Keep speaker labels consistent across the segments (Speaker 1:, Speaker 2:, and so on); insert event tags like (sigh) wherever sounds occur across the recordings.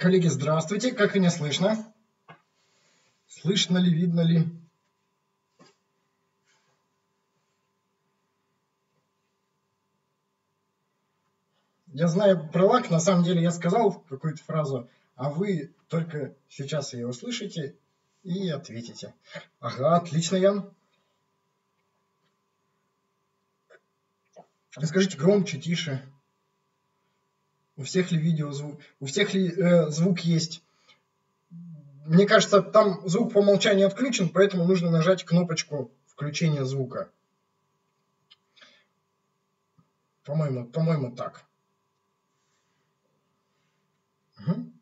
Speaker 1: Коллеги, здравствуйте. Как меня слышно? Слышно ли, видно ли? Я знаю про лак, на самом деле я сказал какую-то фразу, а вы только сейчас ее услышите и ответите. Ага, отлично, Ян. Расскажите громче, тише. У всех ли видео звук, у всех ли э, звук есть? Мне кажется, там звук по умолчанию отключен, поэтому нужно нажать кнопочку включения звука. По-моему, по-моему так. Угу.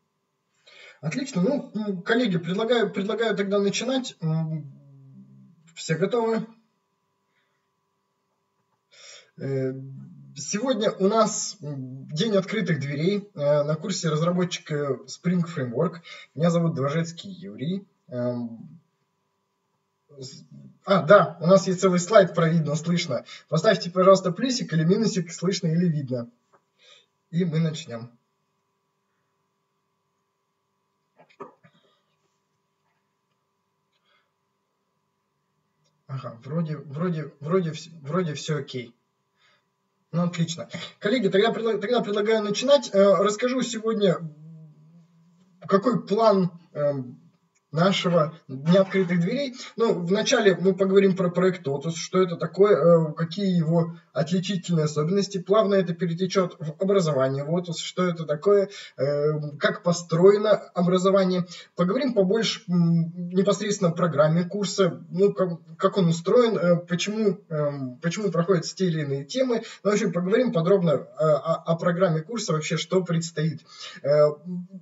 Speaker 1: Отлично. Ну, коллеги, предлагаю, предлагаю тогда начинать. Все готовы? Сегодня у нас день открытых дверей э, на курсе разработчика Spring Framework. Меня зовут Дворжецкий Юрий. Эм, а, да, у нас есть целый слайд про видно, слышно. Поставьте, пожалуйста, плюсик или минусик, слышно или видно. И мы начнем. Ага, вроде, вроде, вроде, вроде все окей. Ну, отлично. Коллеги, тогда, тогда предлагаю начинать. Э, расскажу сегодня, какой план эм, нашего дня открытых дверей. Ну, вначале мы поговорим про проект Totus, что это такое, э, какие его отличительные особенности. Плавно это перетечет в образование Lotus, что это такое, э, как построено образование. Поговорим побольше непосредственно о программе курса, ну, как, он устроен, э, почему, почему проходят те или иные темы. Ну, в общем, поговорим подробно о, о программе курса, вообще, что предстоит.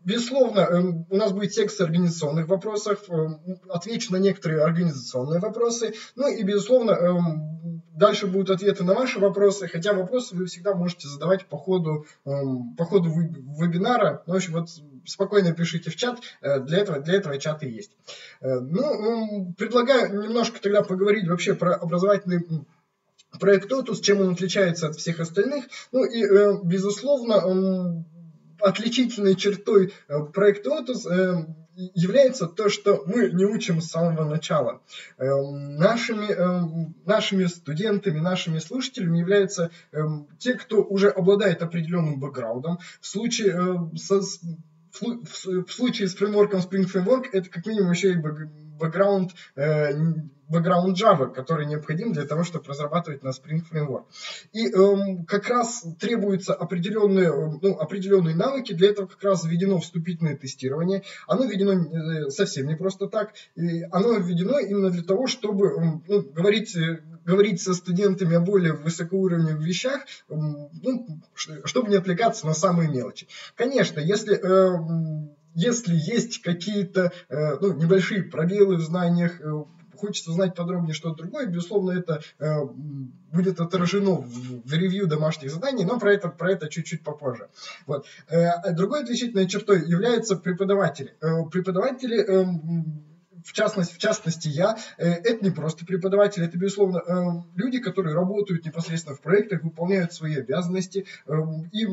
Speaker 1: Безусловно, у нас будет секция организационных вопросов, эм, отвечу на некоторые организационные вопросы. Ну и, безусловно, эм, дальше будут ответы на ваши вопросы, хотя вопросы вы всегда можете задавать по ходу, эм, по ходу вебинара. Ну, в общем, вот спокойно пишите в чат, э, для этого, для этого чат и есть. Э, ну, предлагаю немножко тогда поговорить вообще про образовательный проект Totus, чем он отличается от всех остальных. Ну и, э, безусловно, отличительной чертой проекта Otus является то, что мы не учим с самого начала. Эм, нашими, эм, нашими студентами, нашими слушателями являются эм, те, кто уже обладает определенным бэкграундом. В случае, со, в случае с фреймворком Spring Framework это как минимум еще и бэкграунд э, бэкграунд Java, который необходим для того, чтобы разрабатывать на Spring Framework. И эм, как раз требуются определенные, ну, определенные навыки, для этого как раз введено вступительное тестирование. Оно введено э, совсем не просто так, и оно введено именно для того, чтобы эм, ну, говорить, э, говорить со студентами о более высокоуровневых вещах, эм, ну, чтобы не отвлекаться на самые мелочи. Конечно, если э, если есть какие-то э, ну, небольшие пробелы в знаниях, э, хочется знать подробнее что-то другое, безусловно, это э, будет отражено в, в ревью домашних заданий, но про это, про это чуть-чуть попозже. Вот. Э, другой отличительной чертой являются преподаватели. Э, преподаватели э, в частности, в частности я, э, это не просто преподаватели, это, безусловно, люди, которые работают непосредственно в проектах, выполняют свои обязанности, э, и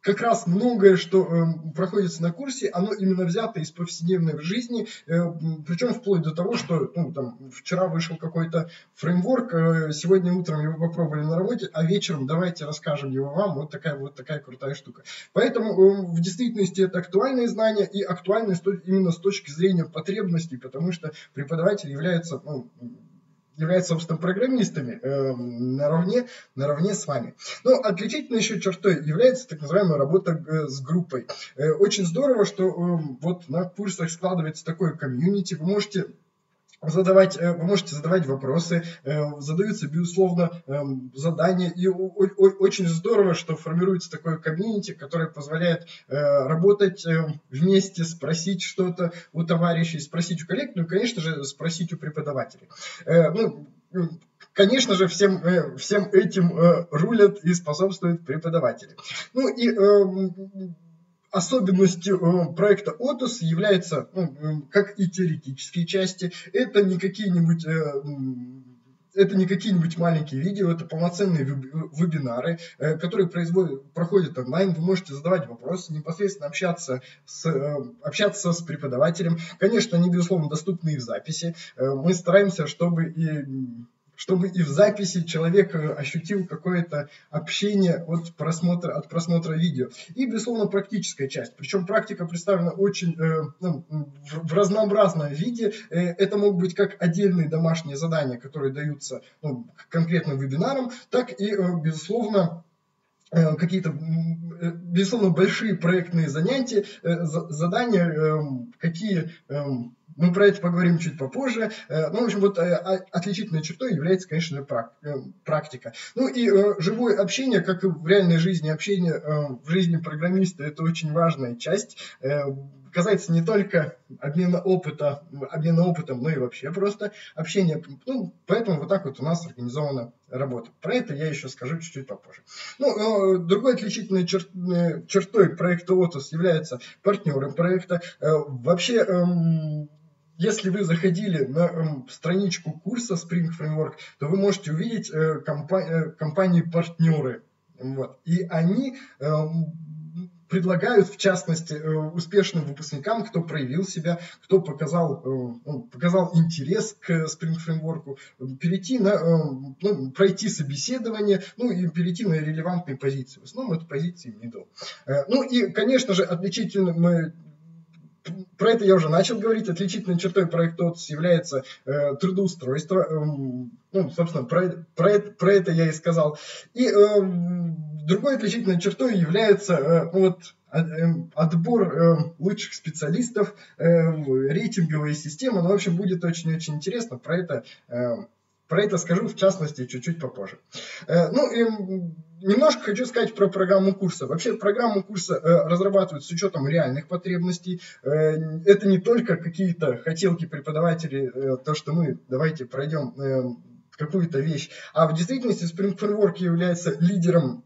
Speaker 1: как раз многое, что э, проходится на курсе, оно именно взято из повседневной жизни, э, причем вплоть до того, что ну, там, вчера вышел какой-то фреймворк, э, сегодня утром его попробовали на работе, а вечером давайте расскажем его вам, вот такая вот такая крутая штука. Поэтому э, в действительности это актуальные знания и актуальные именно с точки зрения потребностей, потому что преподаватель является ну, являются, собственно, программистами э, наравне, наравне с вами. Но отличительной еще чертой является так называемая работа э, с группой. Э, очень здорово, что э, вот на курсах складывается такое комьюнити, вы можете задавать, э, вы можете задавать вопросы, э, задаются, безусловно, эм, задания, и очень здорово, что формируется такое комьюнити, которое позволяет э, работать вместе, спросить что-то у товарищей, спросить у коллег, ну и, конечно же, спросить у преподавателей. Ну, конечно же, всем, всем этим рулят и способствуют преподаватели. Ну и эм, особенностью э, проекта Otus является, ну, как и теоретические части, это не какие-нибудь э, это не какие-нибудь маленькие видео, это полноценные вебинары, э, которые производят, проходят онлайн. Вы можете задавать вопросы, непосредственно общаться с, э, общаться с преподавателем. Конечно, они, безусловно, доступны и в записи. Э, мы стараемся, чтобы и чтобы и в записи человек э, ощутил какое-то общение от просмотра, от просмотра видео. И, безусловно, практическая часть. Причем практика представлена очень э, ну, в разнообразном виде. Э, это могут быть как отдельные домашние задания, которые даются ну, конкретным вебинарам, так и, э, безусловно, э, какие-то, безусловно, большие проектные занятия, задания, какие мы про это поговорим чуть попозже. Э, ну, в общем, вот э, отличительной чертой является, конечно э, практика. Ну и живое общение, как и в реальной жизни, общение в жизни программиста – это очень важная часть касается не только обмена опыта, обмена опытом, но и вообще просто общения. Ну, поэтому вот так вот у нас организована работа. Про это я еще скажу чуть-чуть попозже. Ну, другой отличительной чер чертой проекта ОТОС является партнеры проекта. Вообще, эм, если вы заходили на э, страничку курса Spring Framework, то вы можете увидеть э, э, компании-партнеры. Вот. И они э, предлагают, в частности, э, успешным выпускникам, кто проявил себя, кто показал, ну, показал интерес к Spring Framework, перейти на, ну, пройти собеседование, ну и перейти на релевантные позиции. В основном это позиции middle. Ну и, конечно же, отличительным про это я уже начал говорить. Отличительной чертой проекта ОТС является э, трудоустройство. Э, ну, собственно, про, про, это, про это я и сказал. И э, другой отличительной чертой является э, вот, э, отбор э, лучших специалистов, э, рейтинговая система. Ну, в общем, будет очень-очень интересно. Про это э, про это скажу в частности чуть-чуть попозже. Э, ну и немножко хочу сказать про программу курса. Вообще программу курса э, разрабатывают с учетом реальных потребностей. Э, это не только какие-то хотелки преподавателей, то, что мы давайте пройдем какую-то вещь, а в действительности Spring Framework является лидером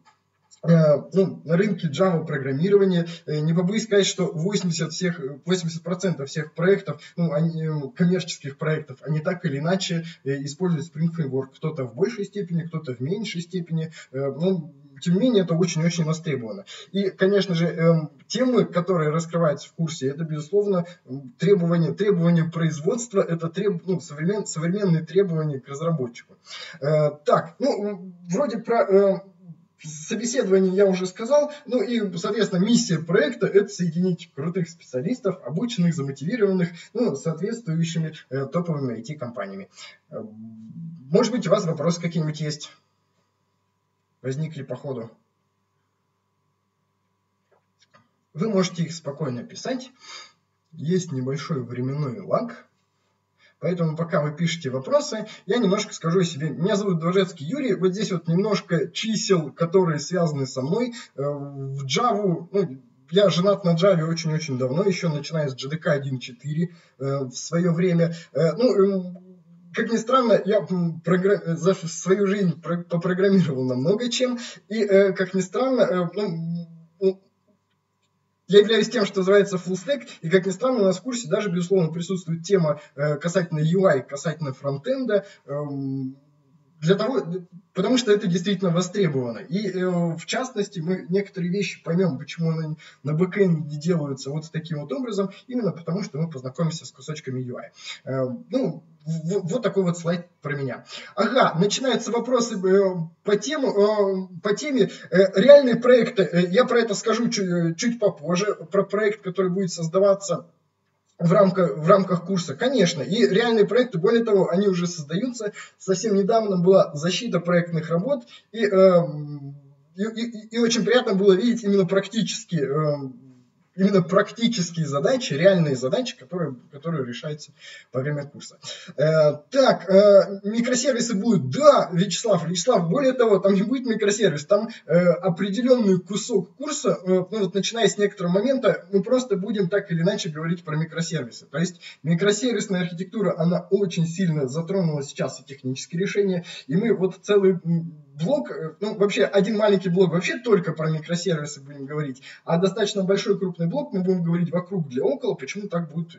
Speaker 1: ну, на рынке Java программирования, э, не побоюсь сказать, что 80, всех, 80% всех проектов, ну, они, э, коммерческих проектов, они так или иначе используют Spring Framework. Кто-то в большей степени, кто-то в меньшей степени. Ну, тем не менее, это очень-очень востребовано. И, конечно же, эм, темы, которые раскрываются в курсе, это, безусловно, требования, требования производства, это треб, ну, современ, современные требования к разработчику. Так, ну, вроде про собеседование я уже сказал. Ну и, соответственно, миссия проекта – это соединить крутых специалистов, обученных, замотивированных, ну, соответствующими э, топовыми IT-компаниями. Может быть, у вас вопросы какие-нибудь есть? Возникли по ходу? Вы можете их спокойно писать. Есть небольшой временной лаг – Поэтому пока вы пишете вопросы, я немножко скажу о себе. Меня зовут Дворжецкий Юрий. Вот здесь вот немножко чисел, которые связаны со мной. Э, в Java, ну, я женат на Java очень-очень давно, еще начиная с JDK 1.4 э, в свое время. Э, ну, как ни странно, я за свою жизнь попрограммировал на много чем. И, как ни странно, ну, я являюсь тем, что называется full stack, и как ни странно, у нас в курсе даже, безусловно, присутствует тема э, касательно UI, касательно фронтенда, эм, для того, потому что это действительно востребовано. И э, в частности, мы некоторые вещи поймем, почему они на бэкэнде делаются вот таким вот образом, именно потому что мы познакомимся с кусочками UI. Э, ну, вот такой вот слайд про меня. Ага, начинаются вопросы э, по, тему, э, по теме э, реальные проекты. Я про это скажу чуть, чуть попозже, про проект, который будет создаваться в рамках, в рамках курса, конечно. И реальные проекты, более того, они уже создаются. Совсем недавно была защита проектных работ, и, э, и, и, и очень приятно было видеть именно практически э, именно практические задачи, реальные задачи, которые, которые решаются во время курса. Э, так, э, микросервисы будут? Да, Вячеслав, Вячеслав, более того, там не будет микросервис, там э, определенный кусок курса, э, ну вот начиная с некоторого момента, мы просто будем так или иначе говорить про микросервисы. То есть микросервисная архитектура, она очень сильно затронула сейчас и технические решения, и мы вот целый блок, э, ну, вообще один маленький блок, вообще только про микросервисы будем говорить, а достаточно большой крупный блок мы будем говорить вокруг для около, почему так будет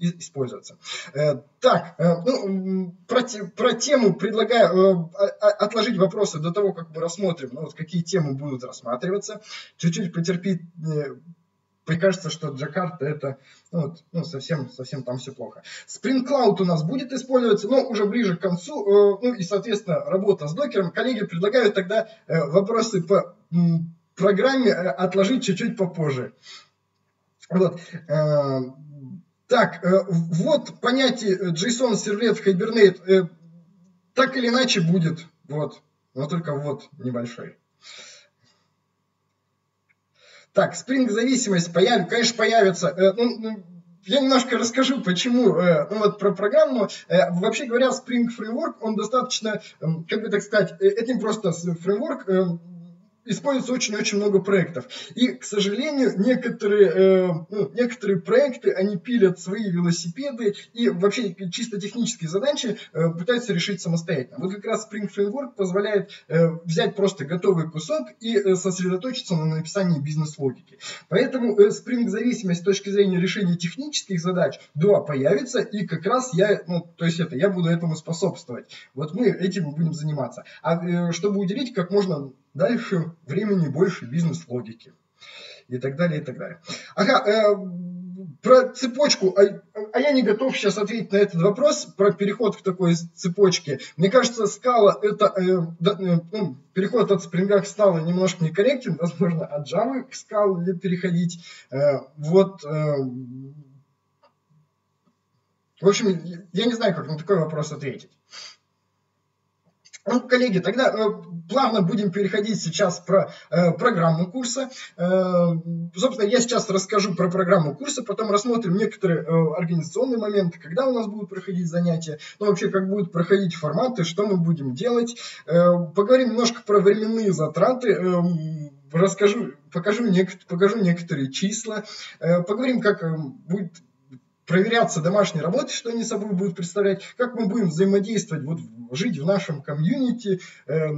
Speaker 1: использоваться. Э, так, э, ну, про, про тему предлагаю отложить вопросы до того, как мы рассмотрим, ну, вот какие темы будут рассматриваться. Чуть-чуть потерпи э, прикажется, что Джакарта это ну, вот, ну, совсем, совсем там все плохо. Spring Cloud у нас будет использоваться, но уже ближе к концу, э, ну и, соответственно, работа с докером. Коллеги предлагают тогда э, вопросы по м, программе э, отложить чуть-чуть попозже. Вот. Э, так, э, вот понятие JSON сервлет Hibernate э, так или иначе будет, вот, но только вот небольшой. Так, спринг-зависимость появится, конечно, появится. Э, ну, ну, я немножко расскажу, почему, э, ну вот про программу. Э, вообще говоря, Spring Framework, он достаточно, эм, как бы так сказать, это не просто фреймворк, эм, используется очень-очень много проектов. И, к сожалению, некоторые, э, ну, некоторые проекты, они пилят свои велосипеды и вообще чисто технические задачи э, пытаются решить самостоятельно. Вот как раз Spring Framework позволяет э, взять просто готовый кусок и э, сосредоточиться на написании бизнес-логики. Поэтому э, Spring зависимость с точки зрения решения технических задач, да, появится, и как раз я, ну, то есть это, я буду этому способствовать. Вот мы этим будем заниматься. А э, чтобы уделить как можно дальше времени больше бизнес-логики и так далее, и так далее. Ага, э, про цепочку, а, а я не готов сейчас ответить на этот вопрос, про переход к такой цепочке. Мне кажется, скала это, э, да, э, ну, переход от спринга к скале немножко некорректен, возможно, от Java к скале переходить. Э, вот, э, в общем, я не знаю, как на такой вопрос ответить. Ну, коллеги, тогда э, плавно будем переходить сейчас про э, программу курса. Э, собственно, я сейчас расскажу про программу курса, потом рассмотрим некоторые э, организационные моменты, когда у нас будут проходить занятия, ну, вообще, как будут проходить форматы, что мы будем делать. Э, поговорим немножко про временные затраты. Э, расскажу, покажу, нек- покажу некоторые числа, э, поговорим, как э, будет проверяться домашние работы, что они собой будут представлять, как мы будем взаимодействовать, вот жить в нашем комьюнити, э,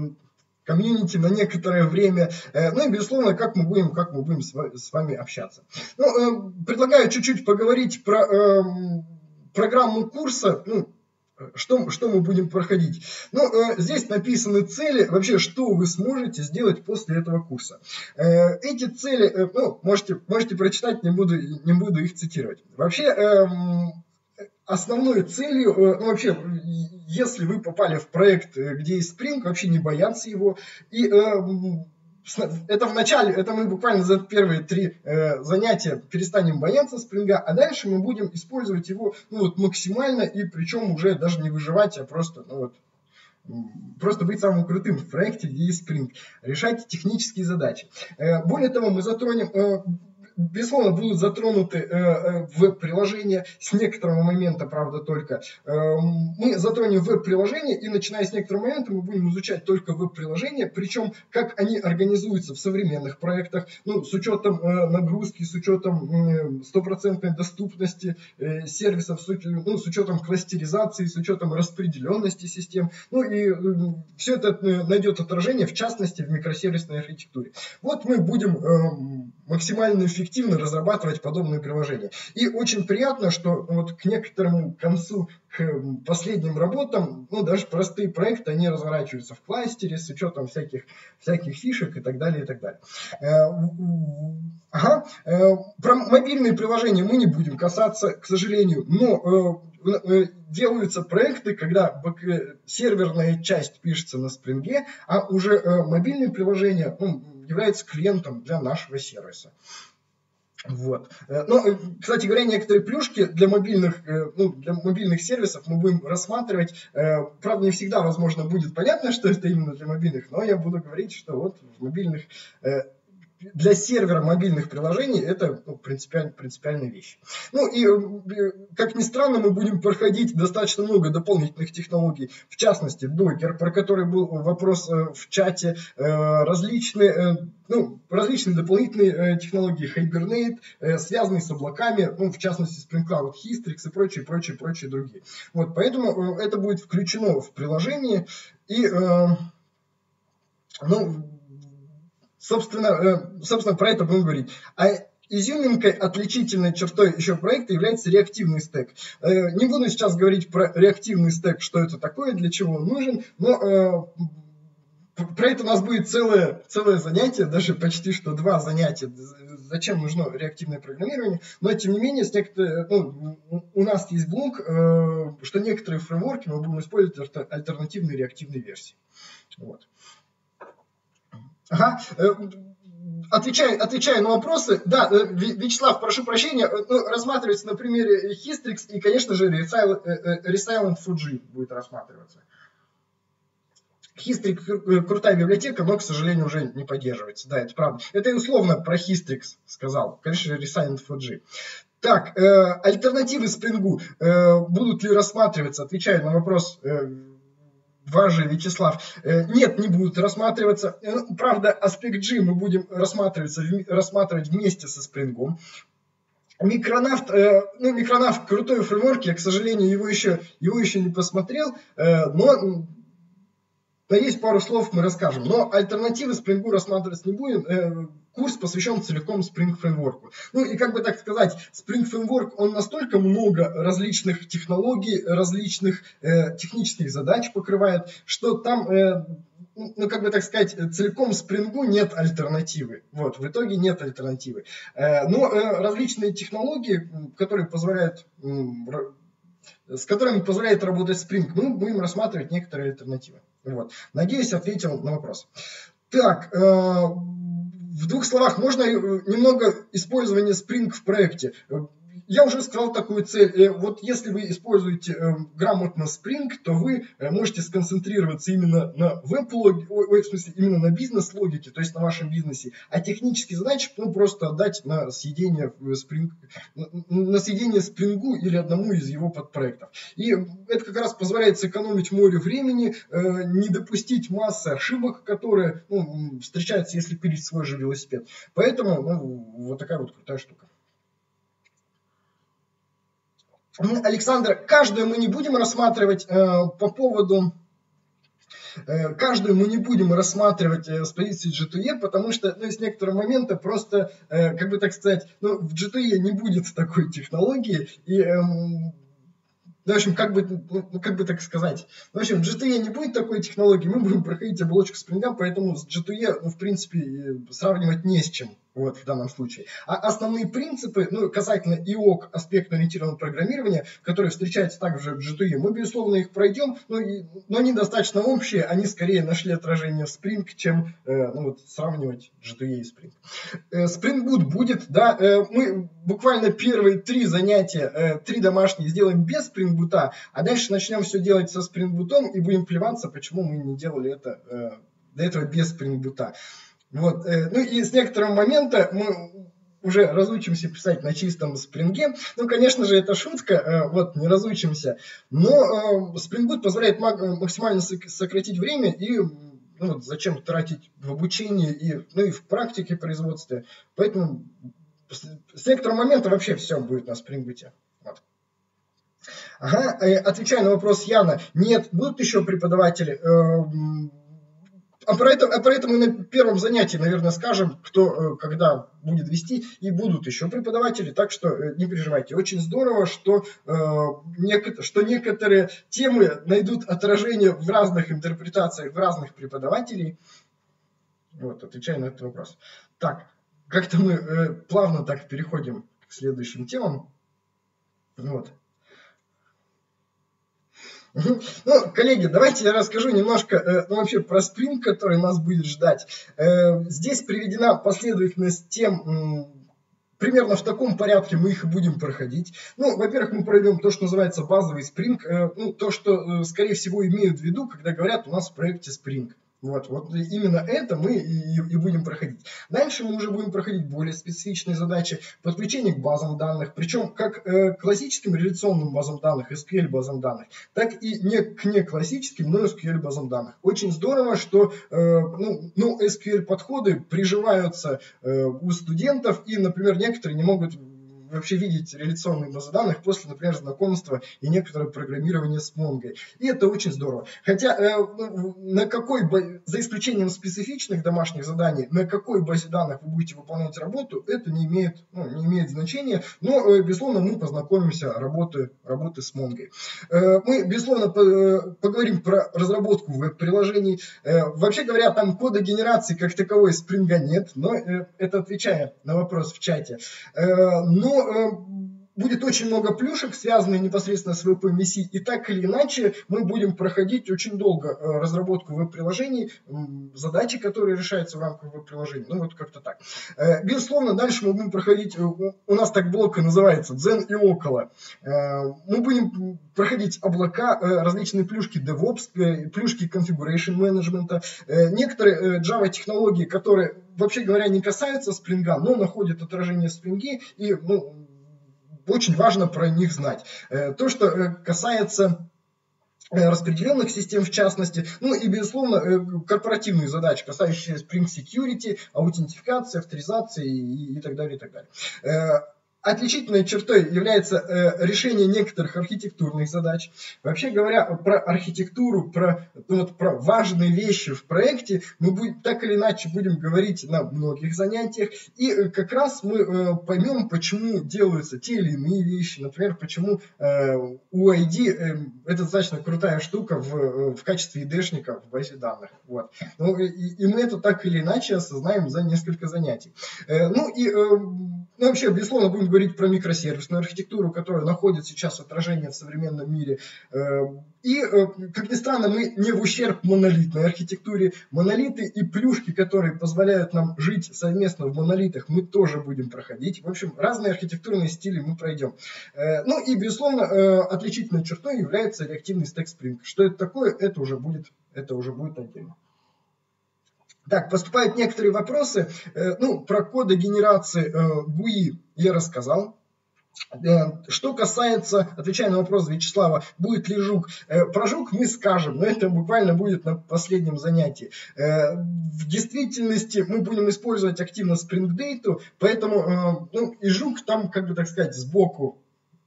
Speaker 1: комьюнити на некоторое время, э, ну и, безусловно, как мы будем, как мы будем с, вами общаться. Ну, э, предлагаю чуть-чуть поговорить про э, программу курса, ну, что, что мы будем проходить? Ну, э, здесь написаны цели, вообще, что вы сможете сделать после этого курса. Э, эти цели, э, ну, можете, можете прочитать, не буду, не буду их цитировать. Вообще, э, основной целью, э, ну, вообще, если вы попали в проект, э, где есть Spring, вообще не бояться его. И э, это в начале, это мы буквально за первые три э, занятия перестанем бояться спринга, а дальше мы будем использовать его ну, вот, максимально и причем уже даже не выживать, а просто ну, вот, просто быть самым крутым в проекте, где есть спринг, решать технические задачи. Э, более того, мы затронем э, безусловно, будут затронуты э, э, веб-приложения с некоторого момента, правда, только. Э, мы затронем веб-приложения, и начиная с некоторого момента мы будем изучать только веб-приложения, причем как они организуются в современных проектах, ну, с учетом нагрузки, с учетом стопроцентной доступности сервисов, ну, с учетом кластеризации, с учетом распределенности систем. Ну и все это найдет отражение, в частности, в микросервисной архитектуре. Вот мы будем максимально эффективно разрабатывать подобные приложения. И очень приятно, что вот к некоторому концу, к последним работам, ну, даже простые проекты, они разворачиваются в кластере с учетом всяких, всяких фишек и так далее, и так далее. Э, ага. Э, про мобильные приложения мы не будем касаться, к сожалению, но э, делаются проекты, когда серверная часть пишется на спринге, а уже мобильные приложения ну, являются клиентом для нашего сервиса. Вот. Э, ну, э, кстати говоря, некоторые плюшки для мобильных, э, ну, для мобильных сервисов мы будем рассматривать. Правда, не всегда, возможно, будет понятно, что это именно для мобильных, но я буду говорить, что вот в мобильных для сервера мобильных приложений это ну, принципиаль, принципиальная вещь. Ну и, э, как ни странно, мы будем проходить достаточно много дополнительных технологий, в частности, докер, про который был вопрос э, в чате, э, различные, ну, различные дополнительные технологии, Hibernate, связанные с облаками, ну, в частности, Spring Cloud Histrix и прочие, прочие, прочие другие. Вот, поэтому это будет включено в приложение и ну, собственно, э, собственно, про это будем говорить. А изюминкой, отличительной чертой еще проекта является реактивный стек. Э, не буду сейчас говорить про реактивный стек, что это такое, для чего он нужен, но про это у нас будет целое, целое занятие, даже почти что два занятия, зачем нужно реактивное программирование. Но, тем не менее, ну, у нас есть блок, э, что некоторые фреймворки мы будем использовать альтернативные реактивные версии. Вот. Ага. Э, отвечаю, отвечаю на вопросы. Да, э, Вячеслав, прошу прощения, ну, рассматривается на примере Histrix и, конечно же, Resilient Fuji будет рассматриваться. Histrix э, крутая библиотека, но, к сожалению, уже не поддерживается. Да, это правда. Это условно про Histrix сказал. Конечно же, Resilient 4G. Так, э, альтернативы Spring э, будут ли рассматриваться? Отвечаю на вопрос э, ваш же, Вячеслав. Э, нет, не будут рассматриваться. Э, ну, правда, аспект G мы будем рассматриваться, рассматривать вместе со Spring. Микронавт, э, ну, Микронавт крутой фреймворк, я, к сожалению, его еще, его еще не посмотрел, э, но да есть пару слов мы расскажем, но альтернативы Spring рассматривать не будем. Э, курс посвящен целиком Spring Framework. Ну и как бы так сказать, Spring Framework, он настолько много различных технологий, различных э, технических задач покрывает, что там э, ну, как бы так сказать, целиком спрингу нет альтернативы. Вот, в итоге нет альтернативы. Э, но э, различные технологии, которые позволяют, с которыми позволяет работать Spring, мы будем рассматривать некоторые альтернативы. Вот. Надеюсь, ответил на вопрос. Так, э, в двух словах, можно э, немного использования Spring в проекте? Я уже сказал такую цель. Э, вот если вы используете э, грамотно Spring, то вы э, можете сконцентрироваться именно на веб-логике, ой, в смысле, именно на бизнес-логике, то есть на вашем бизнесе, а технические задачи ну, просто отдать на съедение Spring, на съедение Spring или одному из его подпроектов. И это как раз позволяет сэкономить море времени, не допустить массы ошибок, которые ну, встречаются, если пилить свой же велосипед. Поэтому ну, вот такая вот крутая штука. Александр, каждую мы не будем рассматривать э, по поводу э, каждую мы не будем рассматривать э, с позиции G2E, потому что ну, с некоторого момента просто, э, как бы так сказать, ну, в G2E не будет такой технологии, и эм, в общем, как бы, ну, как бы так сказать. В общем, G2E не будет такой технологии, мы будем проходить оболочку спринга, поэтому с G2E, ну, в принципе, сравнивать не с чем вот в данном случае. А основные принципы, ну, касательно ИОК, аспектно-ориентированного программирования, которые встречаются также в GTE, мы, безусловно, их пройдем, но, но они достаточно общие, они скорее нашли отражение в Spring, чем э, ну, вот, сравнивать GTE и Spring. Э, Spring Boot будет, да, э, мы буквально первые три занятия, э, три домашние сделаем без Spring Boot, а дальше начнем все делать со Spring Boot и будем плеваться, почему мы не делали это э, до этого без Spring Boot. Вот, э, ну и с некоторого момента мы уже разучимся писать на чистом спринге. Ну, конечно же, это шутка, э, вот, не разучимся. Но э, Spring Boot позволяет максимально сократить время и ну, вот, зачем тратить в обучении и, ну, и в практике производства. Поэтому с некоторого момента вообще все будет на Spring. Вот. Ага, отвечая на вопрос Яна, нет, будут еще преподаватели а про, это, а про это мы на первом занятии, наверное, скажем, кто э, когда будет вести, и будут еще преподаватели, так что э, не переживайте. Очень здорово, что, э, что некоторые темы найдут отражение в разных интерпретациях, в разных преподавателей. Вот, отвечаю на этот вопрос. Так, как-то мы плавно так переходим к следующим темам. Вот. (laughs) Ну, коллеги, давайте я расскажу немножко э, ну, вообще про спринт, который нас будет ждать. Э, здесь приведена последовательность тем, примерно в таком порядке мы их будем проходить. Ну, во-первых, мы пройдем то, что называется базовый спринг, э, ну, то, что, скорее всего, имеют в виду, когда говорят у нас в проекте спринг. Вот, вот именно это мы и, и будем проходить. Дальше мы уже будем проходить более специфичные задачи, подключение к базам данных, причем как э, классическим реляционным базам данных, SQL базам данных, так и не к не классическим, но SQL базам данных. Очень здорово, что э, ну, ну, SQL подходы приживаются э, у студентов, и, например, некоторые не могут вообще видеть реляционные базы данных после, например, знакомства и некоторое программирование с Mongo. И это очень здорово. Хотя э, ну, на какой, за исключением специфичных домашних заданий, на какой базе данных вы будете выполнять работу, это не имеет, ну, не имеет значения. Но, э, безусловно, мы познакомимся работы, работы с Mongo. Э, мы, безусловно, поговорим про разработку веб-приложений. Вообще говоря, там кода генерации как таковой Spring нет, но это отвечая на вопрос в чате. Но um, будет очень много плюшек, связанных непосредственно с VPMC, и так или иначе мы будем проходить очень долго э, разработку веб-приложений, задачи, которые решаются в рамках веб-приложений, ну вот как-то так. Э, безусловно, дальше мы будем проходить, э, у нас так блок и называется, Zen и около. Мы будем проходить облака, различные плюшки DevOps, плюшки configuration management, некоторые Java технологии, которые вообще говоря, не касаются спринга, но находят отражение в спринге и ну, очень важно про них знать. Э, то, что э, касается э, распределенных систем в частности, ну и, безусловно, корпоративные задачи, касающиеся Spring Security, аутентификации, авторизации и, и так далее, и так далее. Отличительной чертой является э, решение некоторых архитектурных задач. Вообще говоря, про архитектуру, про, вот, про важные вещи в проекте мы будем, так или иначе будем говорить на многих занятиях. И э, как раз мы э, поймем, почему делаются те или иные вещи. Например, почему э, UID э, это достаточно крутая штука в, э, в качестве ID-шника в базе данных. Вот. Ну, и, и мы это так или иначе осознаем за несколько занятий. Э, ну и э, ну, вообще, безусловно, будем говорить про микросервисную архитектуру, которая находит сейчас отражение в современном мире. Эм, и, э, как ни странно, мы не в ущерб монолитной архитектуре. Монолиты и плюшки, которые позволяют нам жить совместно в монолитах, мы тоже будем проходить. В общем, разные архитектурные стили мы пройдем. Э, ну и, безусловно, э, отличительной чертой является реактивный стек Spring. Что это такое, это уже будет, это уже будет отдельно. Так, поступают некоторые вопросы. Э, ну, про коды генерации э, я рассказал. Э, что касается, отвечая на вопрос Вячеслава, будет ли жук, про жук мы скажем, но это буквально будет на последнем занятии. В действительности мы будем использовать активно Spring Data, поэтому ну, и жук там, как бы так сказать, сбоку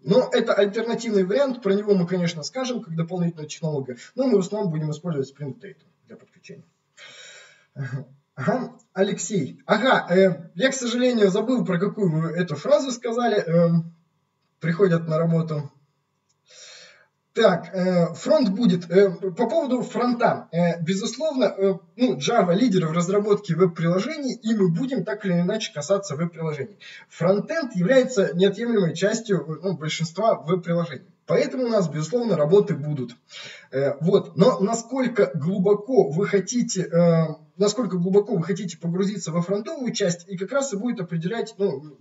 Speaker 1: но это альтернативный вариант, про него мы, конечно, скажем, как дополнительная технология, но мы в основном будем использовать Spring Data для подключения. Ага, Алексей. Ага, э, я, к сожалению, забыл, про какую вы эту фразу сказали. Э, приходят на работу. Так, э, фронт будет. Э, по поводу фронта. Э, безусловно, э, ну, Java лидер в разработке веб-приложений, и мы будем так или иначе касаться веб-приложений. Фронтенд является неотъемлемой частью ну, большинства веб-приложений. Поэтому у нас, безусловно, работы будут. Э, вот. Но насколько глубоко вы хотите, э, насколько глубоко вы хотите погрузиться во фронтовую часть, и как раз и будет определять ну,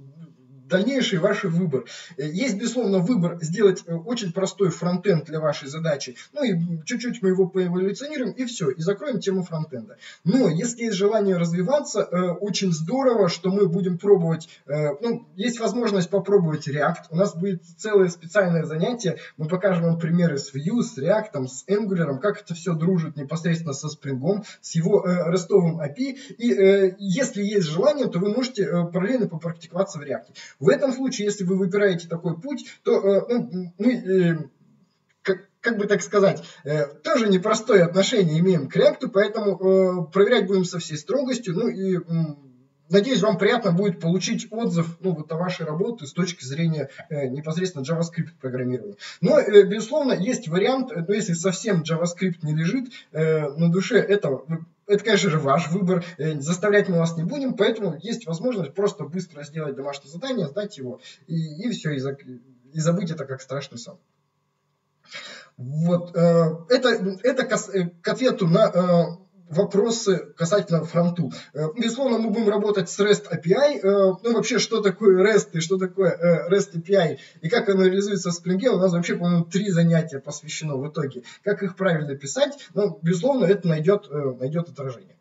Speaker 1: дальнейший ваш выбор. Э, есть, безусловно, выбор сделать э, очень простой фронтенд для вашей задачи. Ну и чуть-чуть мы его поэволюционируем, и все, и закроем тему фронтенда. Но если есть желание развиваться, э, очень здорово, что мы будем пробовать, ну, есть возможность попробовать React. У нас будет целое специальное занятие. Мы покажем вам примеры с Vue, с React, с Angular, как это все дружит непосредственно со Spring, с его ростовым API. И если есть желание, то вы можете параллельно попрактиковаться в React. В этом случае, если вы выбираете такой путь, то э, ну, мы, э, как, бы так сказать, э, тоже непростое отношение имеем к React, поэтому проверять будем со всей строгостью. Ну и Надеюсь, вам приятно будет получить отзыв ну, вот, о вашей работе с точки зрения э, непосредственно JavaScript программирования. Но, э, безусловно, есть вариант, э, но если совсем JavaScript не лежит э, на душе этого, это, конечно же, ваш выбор, э, заставлять мы вас не будем, поэтому есть возможность просто быстро сделать домашнее задание, сдать его, и, и все, и, за, и забыть это как страшный сон. Вот, э, это, это к, э, к ответу на вопросы касательно фронту. Э, безусловно, мы будем работать с REST API. Э, ну, вообще, что такое REST и что такое э, REST API и как оно реализуется в Spring, у нас вообще, по-моему, три занятия посвящено в итоге. Как их правильно писать, ну, безусловно, это найдет, найдет отражение.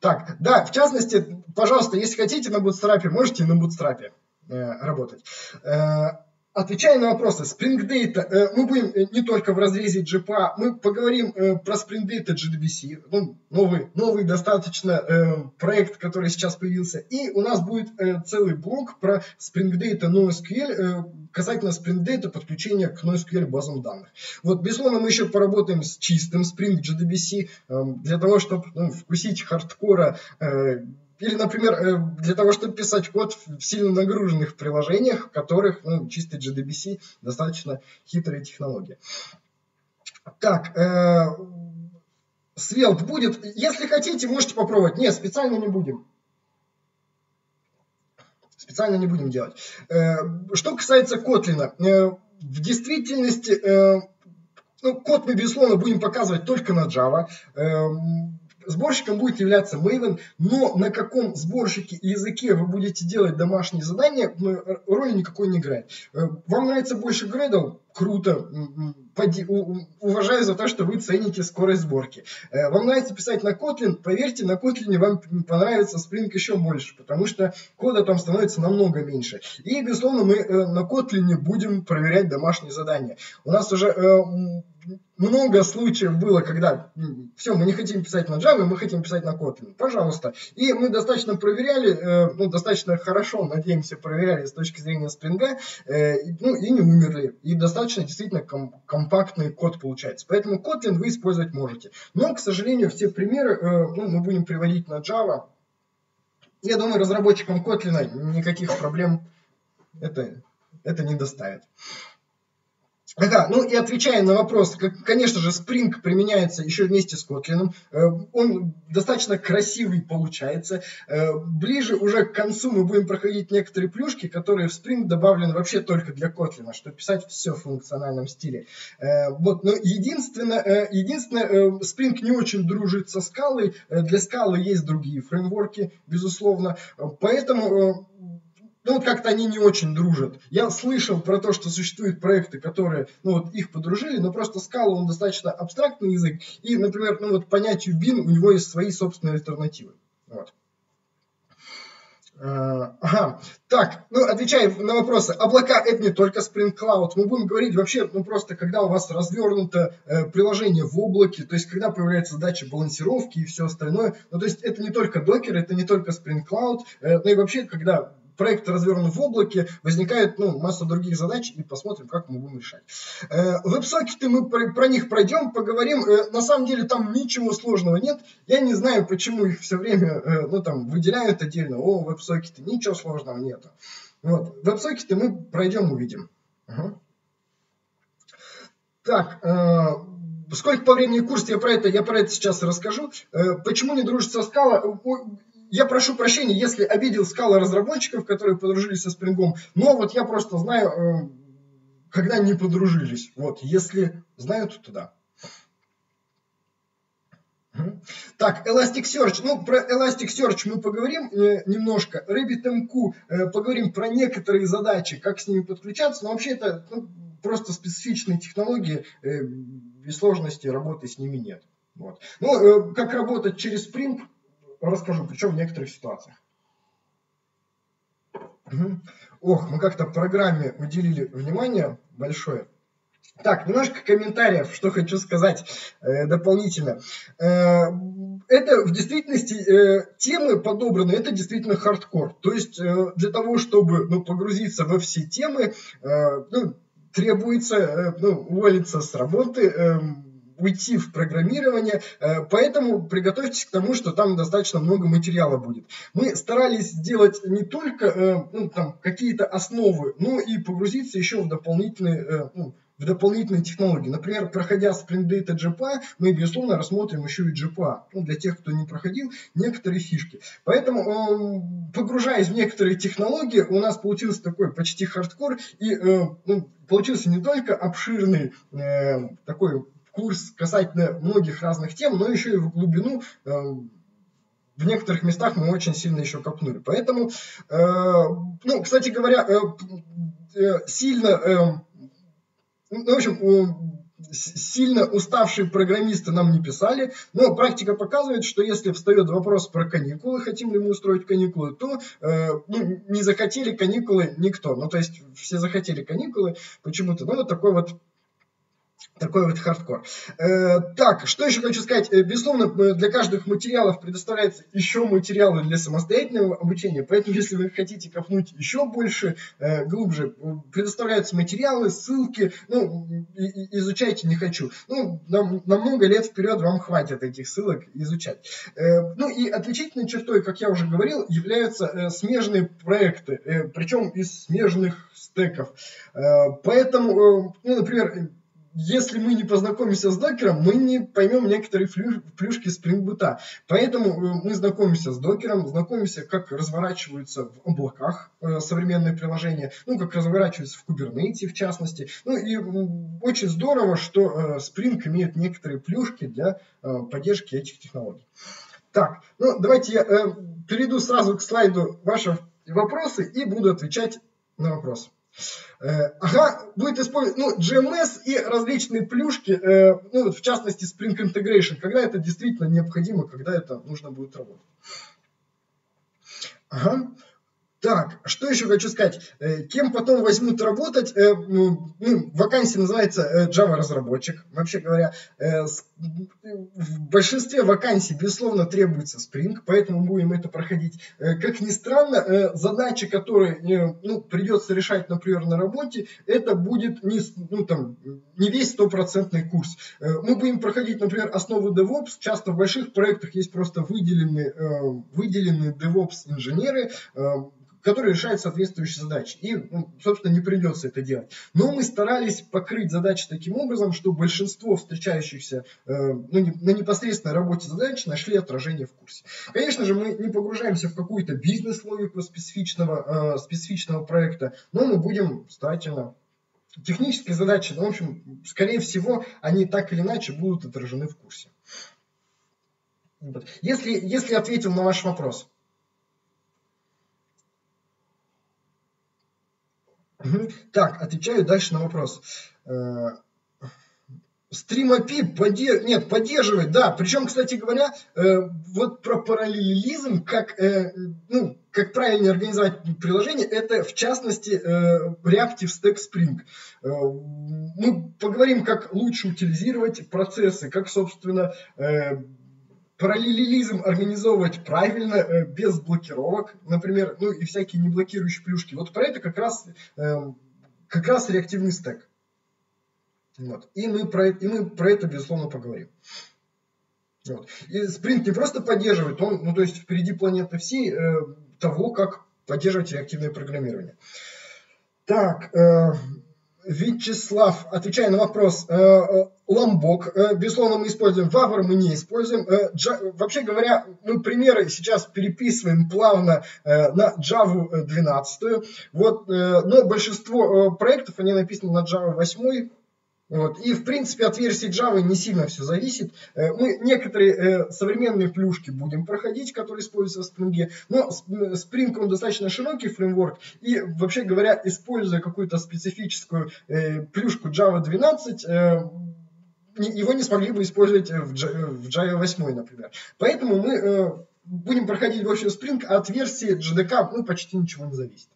Speaker 1: Так, да, в частности, пожалуйста, если хотите на Bootstrap, можете на Bootstrap работать. Отвечая на вопросы, Spring Data, э, мы будем э, не только в разрезе GPA, мы поговорим э, про Spring Data JDBC, ну, новый, новый достаточно проект, который сейчас появился, и у нас будет целый блок про Spring Data NoSQL, касательно Spring Data подключения к NoSQL базам данных. Вот, безусловно, мы еще поработаем с чистым Spring JDBC, для того, чтобы ну, вкусить хардкора или, например, э, для того, чтобы писать код в сильно нагруженных приложениях, в которых ну, чистый JDBC достаточно хитрая технология. Так, э, Svelte будет. Если хотите, можете попробовать. Нет, специально не будем. Специально не будем делать. Э, что касается Kotlin, э, в действительности э, ну, код мы, безусловно, будем показывать только на Java. Э, сборщиком будет являться Maven, но на каком сборщике и языке вы будете делать домашние задания, ну, роли никакой не играет. Э, вам нравится больше Gradle? Круто. Уважаю за то, что вы цените скорость сборки. Э, вам нравится писать на Kotlin? Поверьте, на Kotlin вам понравится Spring еще больше, потому что кода там становится намного меньше. И, безусловно, мы э, на Kotlin будем проверять домашние задания. У нас уже много случаев было, когда все, мы не хотим писать на Java, мы хотим писать на Kotlin. Пожалуйста. И мы достаточно проверяли, э, ну, достаточно хорошо, надеемся, проверяли с точки зрения спринга, э, ну, и не умерли. И достаточно действительно ком- компактный код получается. Поэтому Kotlin вы использовать можете. Но, к сожалению, все примеры э, ну, мы будем приводить на Java. Я думаю, разработчикам Kotlin никаких проблем это, это не доставит. Ага, ну и отвечая на вопрос, как, конечно же, Spring применяется еще вместе с Kotlin. Э, он достаточно красивый получается. Э, ближе уже к концу мы будем проходить некоторые плюшки, которые в Spring добавлены вообще только для Kotlin, чтобы писать все в функциональном стиле. Э, вот, но единственное, единственное, Spring не очень дружит со скалой. Для скалы есть другие фреймворки, безусловно. Поэтому ну вот как-то они не очень дружат. Я слышал про то, что существуют проекты, которые, ну вот их подружили, но просто Scala, он достаточно абстрактный язык, и, например, ну вот понятию bin у него есть свои собственные альтернативы. Вот. А, ага, так, ну отвечая на вопросы, облака это не только Spring Cloud, мы будем говорить вообще, ну просто когда у вас развернуто э, приложение в облаке, то есть когда появляется задача балансировки и все остальное, ну то есть это не только Docker, это не только Spring Cloud, э, но и вообще когда проект развернут в облаке, возникает ну, масса других задач, и посмотрим, как мы будем решать. Э, веб-сокеты мы про, про них пройдем, поговорим. Э, на самом деле там ничего сложного нет. Я не знаю, почему их все время э, ну, там, выделяют отдельно. О, веб-сокеты, ничего сложного нету. Вот. Веб-сокеты мы пройдем, увидим. Угу. Так, сколько по времени курс я про это, я про это сейчас расскажу. почему не дружит со скала? Я прошу прощения, если обидел скала разработчиков, которые подружились со спрингом, но вот я просто знаю, э, когда не подружились. Вот, если знают, то да. Так, Elasticsearch. Ну, про Elasticsearch мы поговорим э, немножко. RabbitMQ э, поговорим про некоторые задачи, как с ними подключаться. Но вообще это ну, просто специфичные технологии, э, без сложности работы с ними нет. Вот. Ну, э, как работать через Spring, расскажу, причем в некоторых ситуациях. Ох, мы как-то программе уделили внимание большое. Так, немножко комментариев, что хочу сказать э, дополнительно. Э, это в действительности э, темы подобраны, это действительно хардкор. То есть э, для того, чтобы ну, погрузиться во все темы, э, ну, требуется э, ну, уволиться с работы, э, уйти в программирование, э, поэтому приготовьтесь к тому, что там достаточно много материала будет. Мы старались сделать не только э, ну, там, какие-то основы, но и погрузиться еще в дополнительные э, ну, в дополнительные технологии. Например, проходя Spring Data GPA, мы, безусловно, рассмотрим еще и GPA. Ну, для тех, кто не проходил, некоторые фишки. Поэтому, погружаясь в некоторые технологии, у нас получился такой почти хардкор, и ну, получился не только обширный такой курс касательно многих разных тем, но еще и в глубину э, в некоторых местах мы очень сильно еще копнули. Поэтому, э, ну, кстати говоря, э, сильно, ну, в общем, сильно уставшие программисты нам не писали, но практика показывает, что если встает вопрос про каникулы, хотим ли мы устроить каникулы, то ну, не захотели каникулы никто. Ну, то есть все захотели каникулы почему-то. Ну, вот такой вот такой вот хардкор. Э, так, что еще хочу сказать. Э, безусловно, э, для каждых материалов предоставляются еще материалы для самостоятельного обучения. Поэтому, если вы хотите копнуть еще больше, э, глубже, предоставляются материалы, ссылки. Ну, и, и, изучайте не хочу. Ну, на, на много лет вперед вам хватит этих ссылок изучать. Э, ну и отличительной чертой, как я уже говорил, являются э, смежные проекты. Э, причем из смежных стеков. Э, поэтому, э, ну, например, если мы не познакомимся с докером, мы не поймем некоторые плюшки Boot. Поэтому э, мы знакомимся с докером, знакомимся, как разворачиваются в облаках э, современные приложения, ну, как разворачиваются в Kubernetes, в частности. Ну, и очень здорово, что э, Spring имеет некоторые плюшки для поддержки этих технологий. Так, ну, давайте я перейду сразу к слайду ваших вопросы и буду отвечать на вопросы. Э, ага, будет использовать, ну, GMS и различные плюшки, э, ну, в частности, Spring Integration, когда это действительно необходимо, когда это нужно будет работать. Ага. Так, что еще хочу сказать? Э, кем потом возьмут работать? Э, ну, ну, вакансия называется э, Java разработчик. Вообще говоря, в большинстве вакансий, безусловно, требуется Spring, поэтому будем это проходить. Как ни странно, задачи, которые ну, придется решать, например, на работе, это будет не, ну, там, не весь стопроцентный курс. Мы будем проходить, например, основы DevOps. Часто в больших проектах есть просто выделенные, выделенные DevOps инженеры, который решает соответствующие задачи. И, ну, собственно, не придется это делать. Но мы старались покрыть задачи таким образом, что большинство встречающихся э, ну, не, на непосредственной работе задач нашли отражение в курсе. Конечно же, мы не погружаемся в какую-то бизнес-логику специфичного, э, специфичного проекта, но мы будем старательно технические задачи, ну, в общем, скорее всего, они так или иначе будут отражены в курсе. Если, если ответил на ваш вопрос, Так, отвечаю дальше на вопрос. Э, стрим API поддерж... нет, поддерживает, да. Причем, кстати говоря, э, вот про параллелизм, как, э, ну, как правильно организовать приложение, это в частности Reactive Stack Spring. Мы поговорим, как лучше утилизировать процессы, как, собственно, параллелизм организовывать правильно, э, без блокировок, например, ну и всякие неблокирующие плюшки. Вот про это как раз, эм, как раз реактивный стек. Вот. И, мы про, и мы про это, безусловно, поговорим. Вот. И Sprint не просто поддерживает, он, ну то есть впереди планеты всей э, того, как поддерживать реактивное программирование. Так, э, Вячеслав, отвечая на вопрос, э, э, Ламбок, э, безусловно, мы используем, Вавр мы не используем. Вообще говоря, мы примеры сейчас переписываем плавно на Java 12. Вот, но большинство проектов, они написаны на Java 8, вот. И, в принципе, от версии Java не сильно все зависит. Э, мы некоторые э, современные плюшки будем проходить, которые используются в Spring, но Spring, он достаточно широкий фреймворк, и, вообще говоря, используя какую-то специфическую э, плюшку Java 12, его не смогли бы использовать в Java 8, например. Поэтому мы будем проходить в общем Spring, а от версии JDK ну, почти ничего не зависит.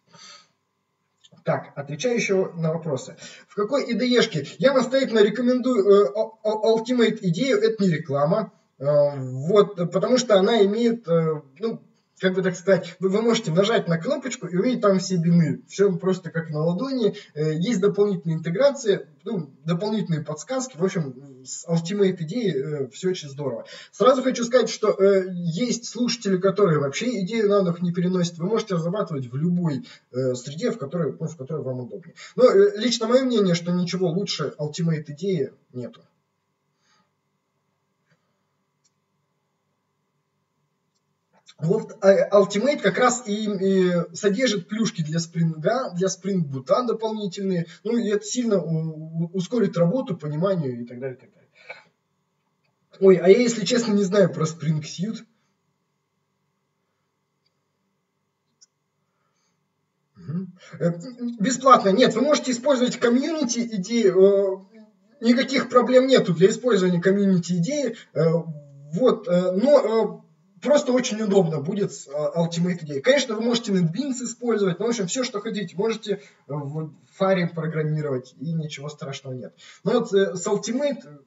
Speaker 1: Так, отвечаю еще на вопросы. В какой IDE-шке? Я настоятельно рекомендую э, Ultimate идею, это не реклама. Э, вот, потому что она имеет, э, ну, как бы так сказать, вы, вы можете нажать на кнопочку и увидеть там все бины. Все просто как на ладони. Э, есть дополнительные интеграции, ну, дополнительные подсказки. В общем, с Ultimate идеей э, все очень здорово. Сразу хочу сказать, что э, есть слушатели, которые вообще идею на дух не переносят. Вы можете разрабатывать в любой среде, в которой, ну, в которой вам удобнее. Но лично мое мнение, что ничего лучше Ultimate идеи нету. Вот э, Ultimate как раз и, и содержит плюшки для спринга, для Boot дополнительные. Ну и это сильно ускорит работу, пониманию и так далее, так далее. Ой, а я, если честно, не знаю про Spring Suite. Э, бесплатно. Нет, вы можете использовать комьюнити идеи. Э, никаких проблем нету для использования комьюнити идеи. Вот, но просто очень удобно будет с Ultimate идеей. Конечно, вы можете NetBeans использовать, но, в общем, все, что хотите. Можете в фаре программировать, и ничего страшного нет. Но вот с Ultimate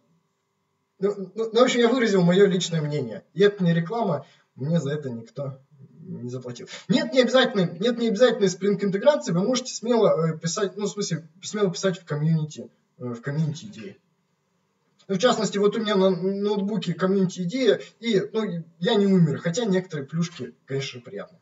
Speaker 1: ну, ну, ну, в общем, я выразил мое личное мнение. И это не реклама, мне за это никто не заплатил. Нет, не обязательно, нет, не обязательно Spring интеграции, вы можете смело э, писать, ну, в смысле, смело писать в community, э, в community IDEA. Ну, в частности, вот у меня на ноутбуке community IDEA, и ну, я не умер, хотя некоторые плюшки, конечно, приятны.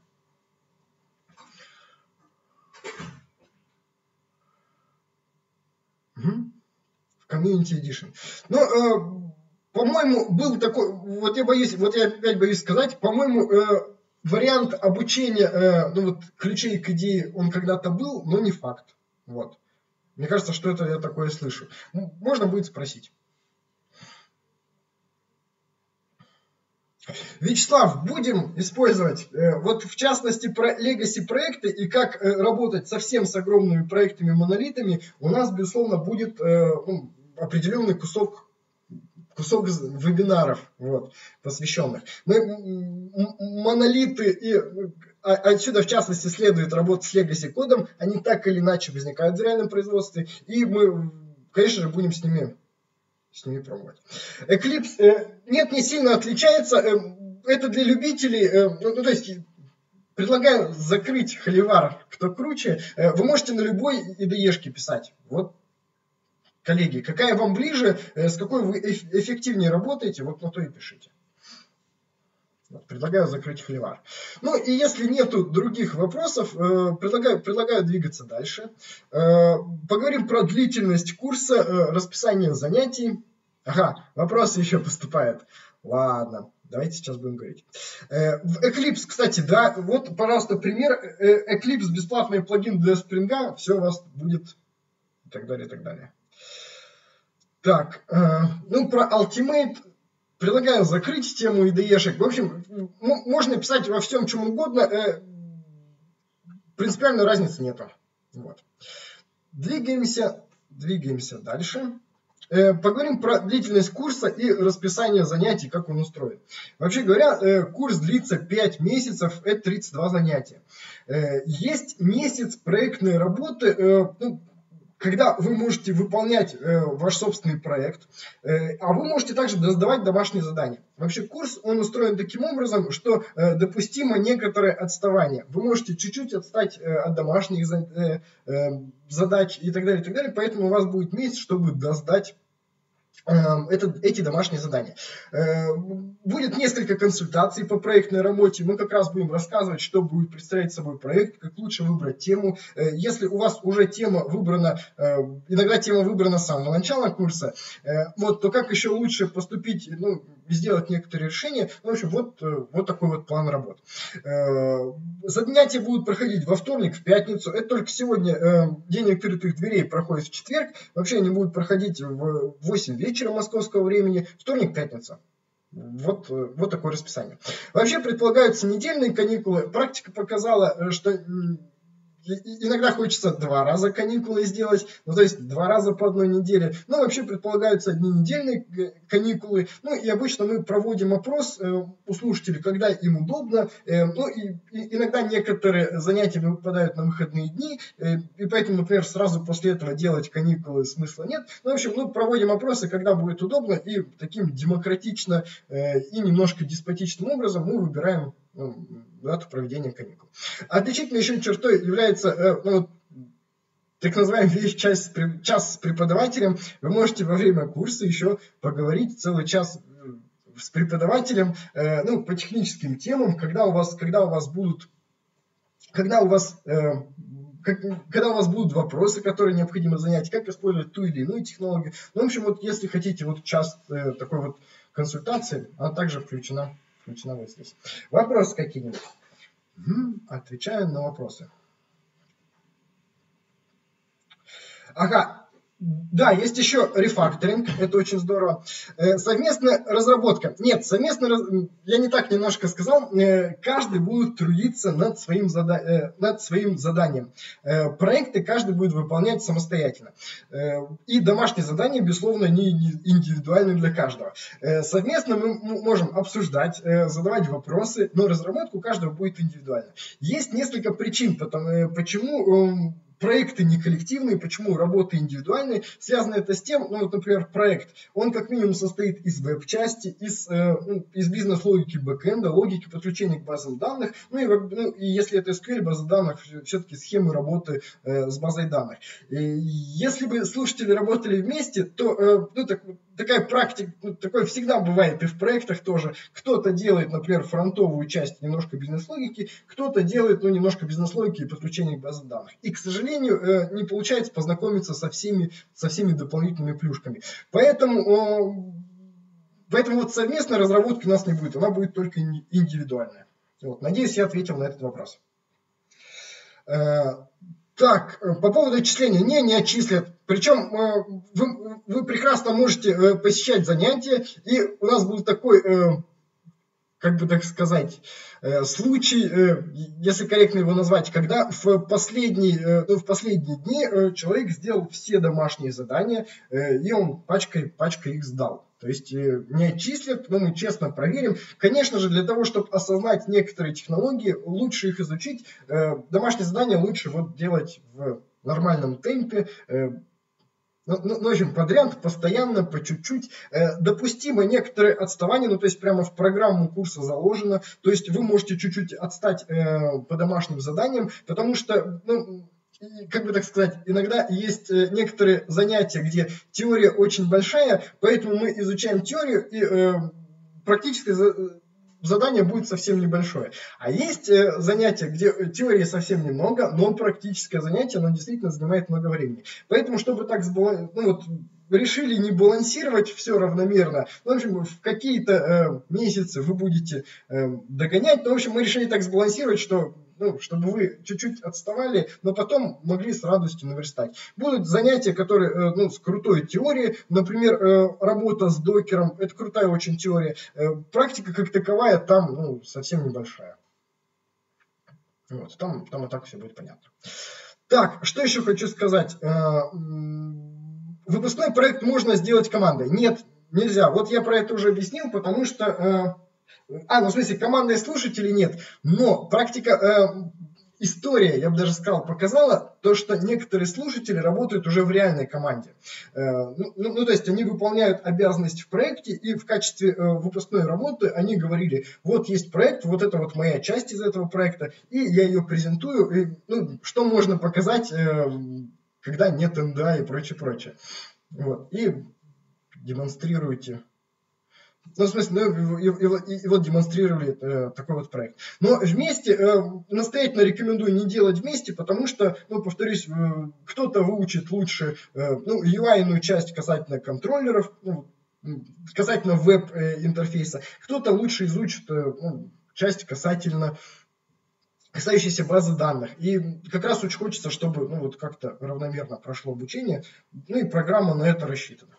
Speaker 1: В community Edition. Ну, э, по-моему, был такой, вот я боюсь, вот я опять боюсь сказать, по-моему, э, вариант обучения, э, ну вот ключей к идее, он когда-то был, но не факт. Вот. Мне кажется, что это я такое слышу. Можно будет спросить. Вячеслав, будем использовать, э, вот в частности про legacy проекты и как э, работать совсем с огромными проектами монолитами, у нас, безусловно, будет э, ну, определенный кусок кусок вебинаров, вот, посвященных. Мы, монолиты и а, отсюда, в частности, следует работа с legacy кодом, они так или иначе возникают в реальном производстве, и мы, конечно же, будем с ними, с ними пробовать. Eclipse э, нет, не сильно отличается, э, это для любителей, э, ну, ну, то есть предлагаю закрыть холивар, кто круче. Э, вы можете на любой IDE писать. Вот коллеги, какая вам ближе, э, с какой вы эффективнее работаете, вот на то и пишите. Предлагаю закрыть холивар. Ну и если нету других вопросов, э, предлагаю, предлагаю двигаться дальше. Э, поговорим про длительность курса, расписание занятий. Ага, вопросы еще поступают. Ладно, давайте сейчас будем говорить. В Eclipse, кстати, да, вот, пожалуйста, пример. Eclipse бесплатный плагин для Spring, все у вас будет и так далее, и так далее. Так, э, ну про Ultimate предлагаю закрыть тему IDE-шек. В общем, можно писать во всем чем угодно, э, принципиальной разницы нету. Вот. Двигаемся, двигаемся дальше. Э, поговорим про длительность курса и расписание занятий, как он устроен. Вообще говоря, э, курс длится 5 месяцев, это 32 занятия. Э, есть месяц проектной работы, ну, когда вы можете выполнять э, ваш собственный проект, э, а вы можете также сдавать домашние задания. Вообще курс, он устроен таким образом, что э, допустимо некоторое отставание. Вы можете чуть-чуть отстать э, от домашних э, э, задач и так далее, и так далее, поэтому у вас будет месяц, чтобы Эм, это, эти домашние задания. Э, будет несколько консультаций по проектной работе. Мы как раз будем рассказывать, что будет представлять собой проект, как лучше выбрать тему. Э, если у вас уже тема выбрана, э, иногда тема выбрана с самого начала курса, вот, то как еще лучше поступить, ну, сделать некоторые решения. Ну, в общем, вот, вот такой вот план работ. Занятия будут проходить во вторник, в пятницу. Это только сегодня день открытых дверей проходит в четверг. Вообще они будут проходить в 8 вечера московского времени, вторник, пятница. Вот, вот такое расписание. Вообще предполагаются недельные каникулы. Практика показала, э, что иногда хочется два раза каникулы сделать, ну, то есть два раза по одной неделе. Ну, вообще предполагаются одни недельные э, каникулы. Ну, и обычно мы проводим опрос э, у слушателей, когда им удобно. Э, ну, и, и иногда некоторые занятия выпадают на выходные дни, э, и поэтому, например, сразу после этого делать каникулы смысла нет. Ну, в общем, мы проводим опросы, когда будет удобно, и таким демократично э, и немножко деспотичным образом мы выбираем ну, дату проведения каникул. Отличительной еще чертой является э, ну, так называемый весь час, с преподавателем. Вы можете во время курса еще поговорить целый час э, с преподавателем э, ну, по техническим темам, когда у вас, когда у вас будут когда у вас когда у вас будут вопросы, которые необходимо занять, как использовать ту или иную технологию. Ну, в общем, вот если хотите вот час э, такой вот консультации, она также включена включена здесь. Вопросы какие-нибудь? Угу. Отвечаю на вопросы. Ага, Да, есть еще рефакторинг, это очень здорово. Э, совместная разработка. Нет, совместно, я не так немножко сказал, э, каждый будет трудиться над своим, зада... Э, над своим заданием. Проекты каждый будет выполнять самостоятельно. И домашние задания, безусловно, не индивидуальны для каждого. Совместно мы можем обсуждать, задавать вопросы, но разработка у каждого будет индивидуальна. Есть несколько причин, почему эм, проекты не коллективные, почему работы индивидуальные. Связано это с тем, ну вот, например, проект, он как минимум состоит из веб-части, из, э, ну, из бизнес-логики бэкэнда, логики подключения к базам данных, ну и, ну, и если это SQL, база данных, все-таки схемы работы э, с базой данных. И если бы слушатели работали вместе, то э, ну, так, такая практика, такое всегда бывает и в проектах тоже. Кто-то делает, например, фронтовую часть немножко бизнес-логики, кто-то делает, ну, немножко бизнес-логики и подключения к базам данных. И, к сожалению, э, не получается познакомиться со всеми, со всеми дополнительными плюшками. Поэтому, поэтому вот совместной разработки у нас не будет, она будет только индивидуальная. Вот. Надеюсь, я ответил на этот вопрос. Э, так, э, по поводу отчисления. Не, не отчислят. Причем вы, вы прекрасно можете посещать занятия, и у нас будет такой как бы так сказать, э, случай, э, если корректно его назвать, когда в последние, ну, в последние дни человек сделал все домашние задания, и он пачкой, пачкой их сдал. То есть не отчислят, но мы честно проверим. Конечно же, для того, чтобы осознать некоторые технологии, лучше их изучить. Домашние задания лучше вот делать в нормальном темпе, ну, ну, ну, в общем, подряд, постоянно, по чуть-чуть. Э, допустимо некоторые отставания, ну, то есть прямо в программу курса заложено. То есть вы можете чуть-чуть отстать э, по домашним заданиям, потому что, ну, как бы так сказать, иногда есть э, некоторые занятия, где теория очень большая, поэтому мы изучаем теорию и э, практически задание будет совсем небольшое. А есть э, занятия, где теории совсем немного, но практическое занятие, оно действительно занимает много времени. Поэтому, чтобы так сбалансировать, ну вот, решили не балансировать все равномерно. Ну, в общем, в какие-то э, месяцы вы будете э, догонять. Но, в общем, мы решили так сбалансировать, что ну, чтобы вы чуть-чуть отставали, но потом могли с радостью наверстать. Будут занятия, которые э, ну, с крутой теорией, например, э, работа с докером, это крутая очень теория. Э, практика как таковая там ну, совсем небольшая. Вот, там, там и так все будет понятно. Так, что еще хочу сказать. Выпускной проект можно сделать командой. Нет, нельзя. Вот я про это уже объяснил, потому что а, ну в смысле командные слушатели нет. Но практика, э, история, я бы даже сказал, показала то, что некоторые слушатели работают уже в реальной команде. Э, ну, ну, ну, то есть они выполняют обязанность в проекте, и в качестве э, выпускной работы они говорили, вот есть проект, вот это вот моя часть из этого проекта, и я ее презентую, и, ну, что можно показать, э, когда нет НДА и прочее, прочее. Вот, и демонстрируйте ну, в смысле, ну, и, и вот демонстрировали э, такой вот проект. Но вместе, э, настоятельно рекомендую не делать вместе, потому что, ну, повторюсь, э, кто-то выучит лучше, э, ну, UI-ную часть касательно контроллеров, ну, касательно веб-интерфейса, кто-то лучше изучит э, ну, часть касательно касающиеся базы данных. И как раз очень хочется, чтобы ну, вот как-то равномерно прошло обучение, ну и программа на это рассчитана.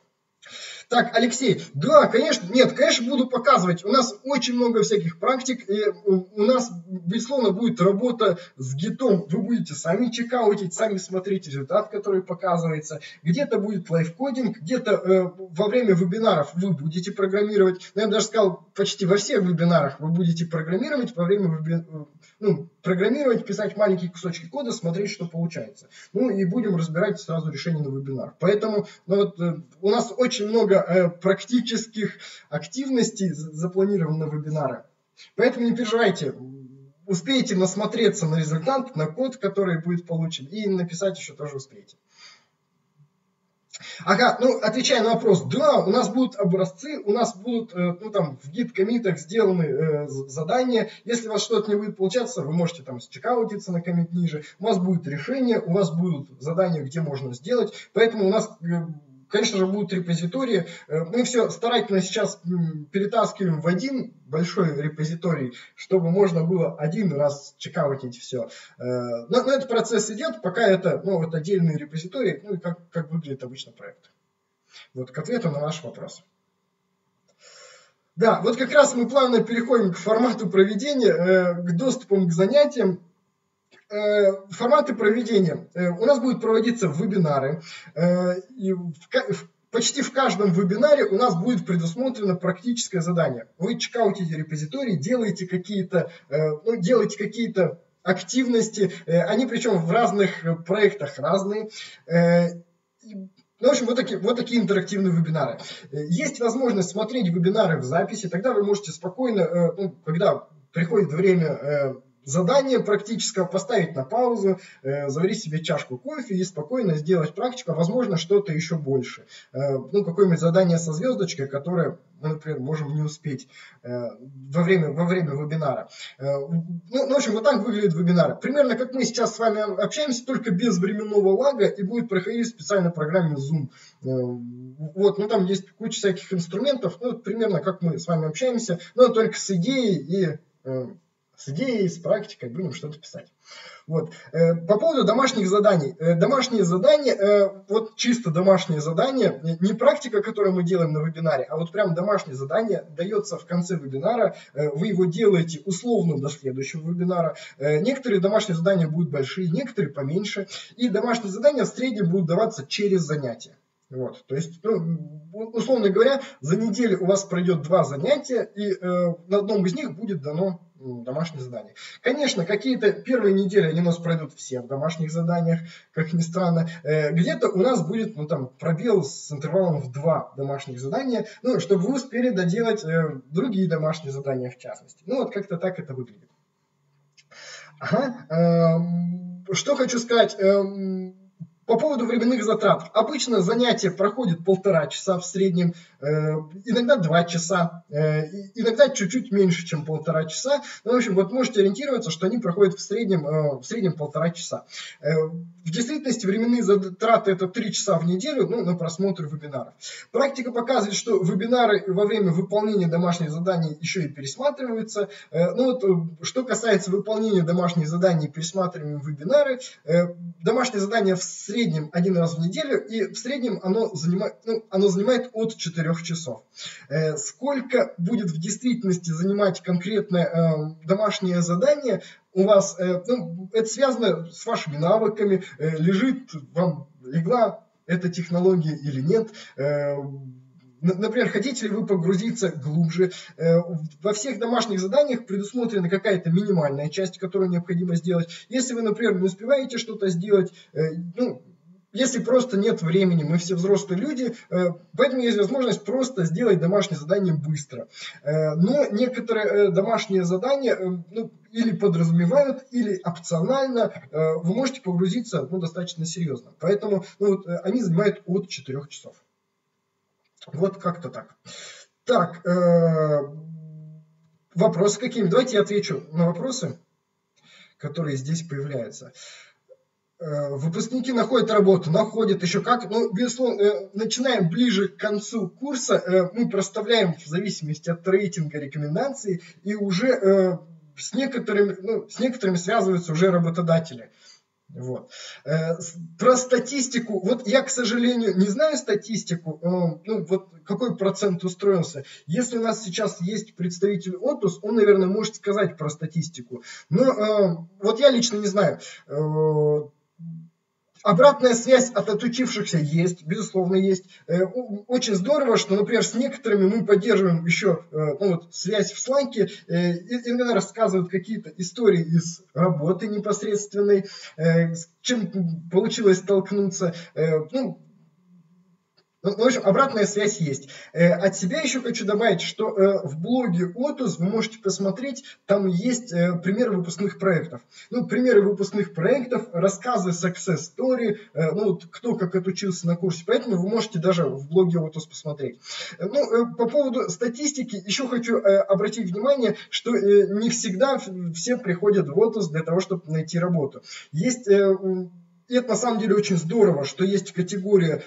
Speaker 1: Так, Алексей, да, конечно, нет, конечно, буду показывать. У нас очень много всяких практик, и у нас, безусловно, будет работа с гитом. Вы будете сами чекаутить, сами смотреть результат, который показывается. Где-то будет лайфкодинг, где-то э, во время вебинаров вы будете программировать. Ну, я даже сказал, почти во всех вебинарах вы будете программировать во время вебинаров э, ну, программировать, писать маленькие кусочки кода, смотреть, что получается. Ну и будем разбирать сразу решение на вебинар. Поэтому ну, вот, э, у нас очень много э, практических активностей запланировано на вебинары. Поэтому не переживайте, успеете насмотреться на результат, на код, который будет получен, и написать еще тоже успеете. Ага, ну, отвечая на вопрос, да, у нас будут образцы, у нас будут, э, ну, там, в гид-коммитах сделаны э, задания. Если у вас что-то не будет получаться, вы можете там счекаутиться на коммит ниже. У вас будет решение, у вас будут задания, где можно сделать. Поэтому у нас э, конечно же, будут репозитории. Э, мы все старательно сейчас перетаскиваем в один большой репозиторий, чтобы можно было один раз чекаутить все. Э, но, но этот процесс идет, пока это ну, вот отдельный репозиторий, ну и как, как выглядит обычно проект. Вот к ответу на ваш вопрос. Да, вот как раз мы плавно переходим к формату проведения, э, к доступам к занятиям. Э, форматы проведения. Э, у нас будут проводиться вебинары. И почти в каждом вебинаре у нас будет предусмотрено практическое задание. Вы чекаутите репозиторий, делаете какие-то, ну, делаете какие-то активности, они причем в разных проектах разные. Ну, в общем, вот такие, вот такие интерактивные вебинары. Есть возможность смотреть вебинары в записи, тогда вы можете спокойно, э, ну, когда приходит время э, задание практическое поставить на паузу, э, заварить себе чашку кофе и спокойно сделать практику, а возможно что-то еще больше. Э, ну, какое-нибудь задание со звездочкой, которое мы, например, можем не успеть э, во, время, во время вебинара. Ну, ну, в общем, вот так выглядит вебинар. Примерно как мы сейчас с вами общаемся, только без временного лага и будет проходить в специальной программе Zoom. Вот, ну там есть куча всяких инструментов, ну, примерно как мы с вами общаемся, но только с идеей и с идеей, с практикой будем что-то писать. Вот. Э, по поводу домашних заданий. Э, домашние задания, э, вот чисто домашние задания, не практика, которую мы делаем на вебинаре, а вот прям домашнее задание дается в конце вебинара. Вы его делаете условно до следующего вебинара. Некоторые домашние задания будут большие, некоторые поменьше. И домашние задания в среднем будут даваться через занятия. Вот, то есть, ну, условно говоря, за неделю у вас пройдет два занятия, и э, на одном из них будет дано домашнее задание. Конечно, какие-то первые недели они у нас пройдут все в домашних заданиях, как ни странно. Э, где-то у нас будет ну, там, пробел с интервалом в два домашних задания, ну, чтобы вы успели доделать э, другие домашние задания в частности. Ну, вот как-то так это выглядит. Ага. Эм, что хочу сказать. По поводу временных затрат. Обычно занятие проходит полтора часа в среднем, э, иногда два часа, э, иногда чуть-чуть меньше, чем полтора часа. Ну, в общем, вот можете ориентироваться, что они проходят в среднем, э, в среднем полтора часа. В действительности временные затраты это три часа в неделю ну, на просмотр вебинаров. Практика показывает, что вебинары во время выполнения домашних заданий еще и пересматриваются. Ну вот, что касается выполнения домашних заданий пересматриваем вебинары, домашние задания в среднем один раз в неделю, и в среднем оно занимает, ну, оно занимает от 4 часов. Э, сколько будет в действительности занимать конкретное э, домашнее задание, у вас, э, ну, это связано с вашими навыками, э, лежит вам, легла эта технология или нет, э, Например, хотите ли вы погрузиться глубже? Во всех домашних заданиях предусмотрена какая-то минимальная часть, которую необходимо сделать. Если вы, например, не успеваете что-то сделать, ну, если просто нет времени, мы все взрослые люди, э, поэтому есть возможность просто сделать домашнее задание быстро. Э, но некоторые э, домашние задания ну, или подразумевают, или опционально вы можете погрузиться ну, достаточно серьезно. Поэтому ну, вот, они занимают от 4 часов. Вот как-то так. Так, вопросы какими? Давайте я отвечу на вопросы, которые здесь появляются. Выпускники находят работу, находят еще как, ну, безусловно, э, начинаем ближе к концу курса, э, мы проставляем в зависимости от рейтинга рекомендаций, и уже с некоторыми, ну, с некоторыми связываются уже работодатели. Вот. Про статистику, вот я, к сожалению, не знаю статистику, ну, вот какой процент устроился. Если у нас сейчас есть представитель ОТУС, он, наверное, может сказать про статистику. Но вот я лично не знаю Обратная связь от отучившихся есть, безусловно, есть. Э, очень здорово, что, например, с некоторыми мы поддерживаем еще э, ну, вот, связь в сланке, э, иногда рассказывают какие-то истории из работы непосредственной, с чем получилось столкнуться. Ну, ну, в общем, обратная связь есть. Э, от себя еще хочу добавить, что э, в блоге Отус вы можете посмотреть, там есть э, примеры выпускных проектов. Ну, примеры выпускных проектов, рассказы success story, ну, вот кто как отучился на курсе, поэтому вы можете даже в блоге Отус посмотреть. Ну, по поводу статистики, еще хочу обратить внимание, что не всегда все приходят в Отус для того, чтобы найти работу. Есть и это на самом деле очень здорово, что есть категория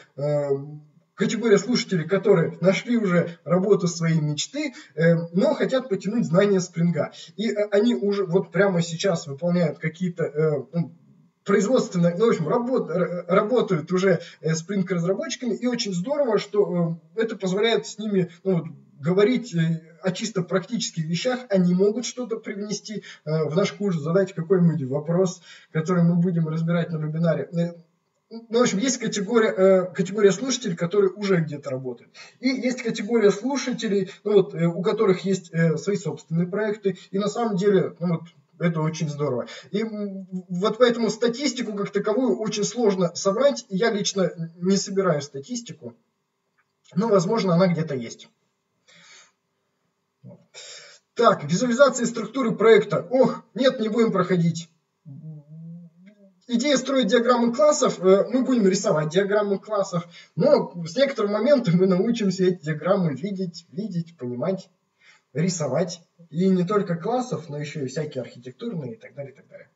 Speaker 1: категория слушателей, которые нашли уже работу своей мечты, э, но хотят потянуть знания спринга. И э, они уже вот прямо сейчас выполняют какие-то э, ну, производственно, ну, в общем, работ, работают уже спринг разработчиками, и очень здорово, что это позволяет с ними ну, говорить о чисто практических вещах, они могут что-то привнести в наш курс, задать какой-нибудь вопрос, который мы будем разбирать на вебинаре ну, в общем, есть категория, э, категория слушателей, которые уже где-то работают. И есть категория слушателей, ну, вот, э, у которых есть э, свои собственные проекты. И на самом деле, ну, вот, это очень здорово. И вот поэтому статистику как таковую очень сложно собрать. Я лично не собираю статистику, но, возможно, она где-то есть. Так, визуализация структуры проекта. Ох, нет, не будем проходить идея строить диаграммы классов, э, мы будем рисовать диаграммы классов, но с некоторого момента мы научимся эти диаграммы видеть, видеть, понимать, рисовать. И не только классов, но еще и всякие архитектурные и так далее, и так далее.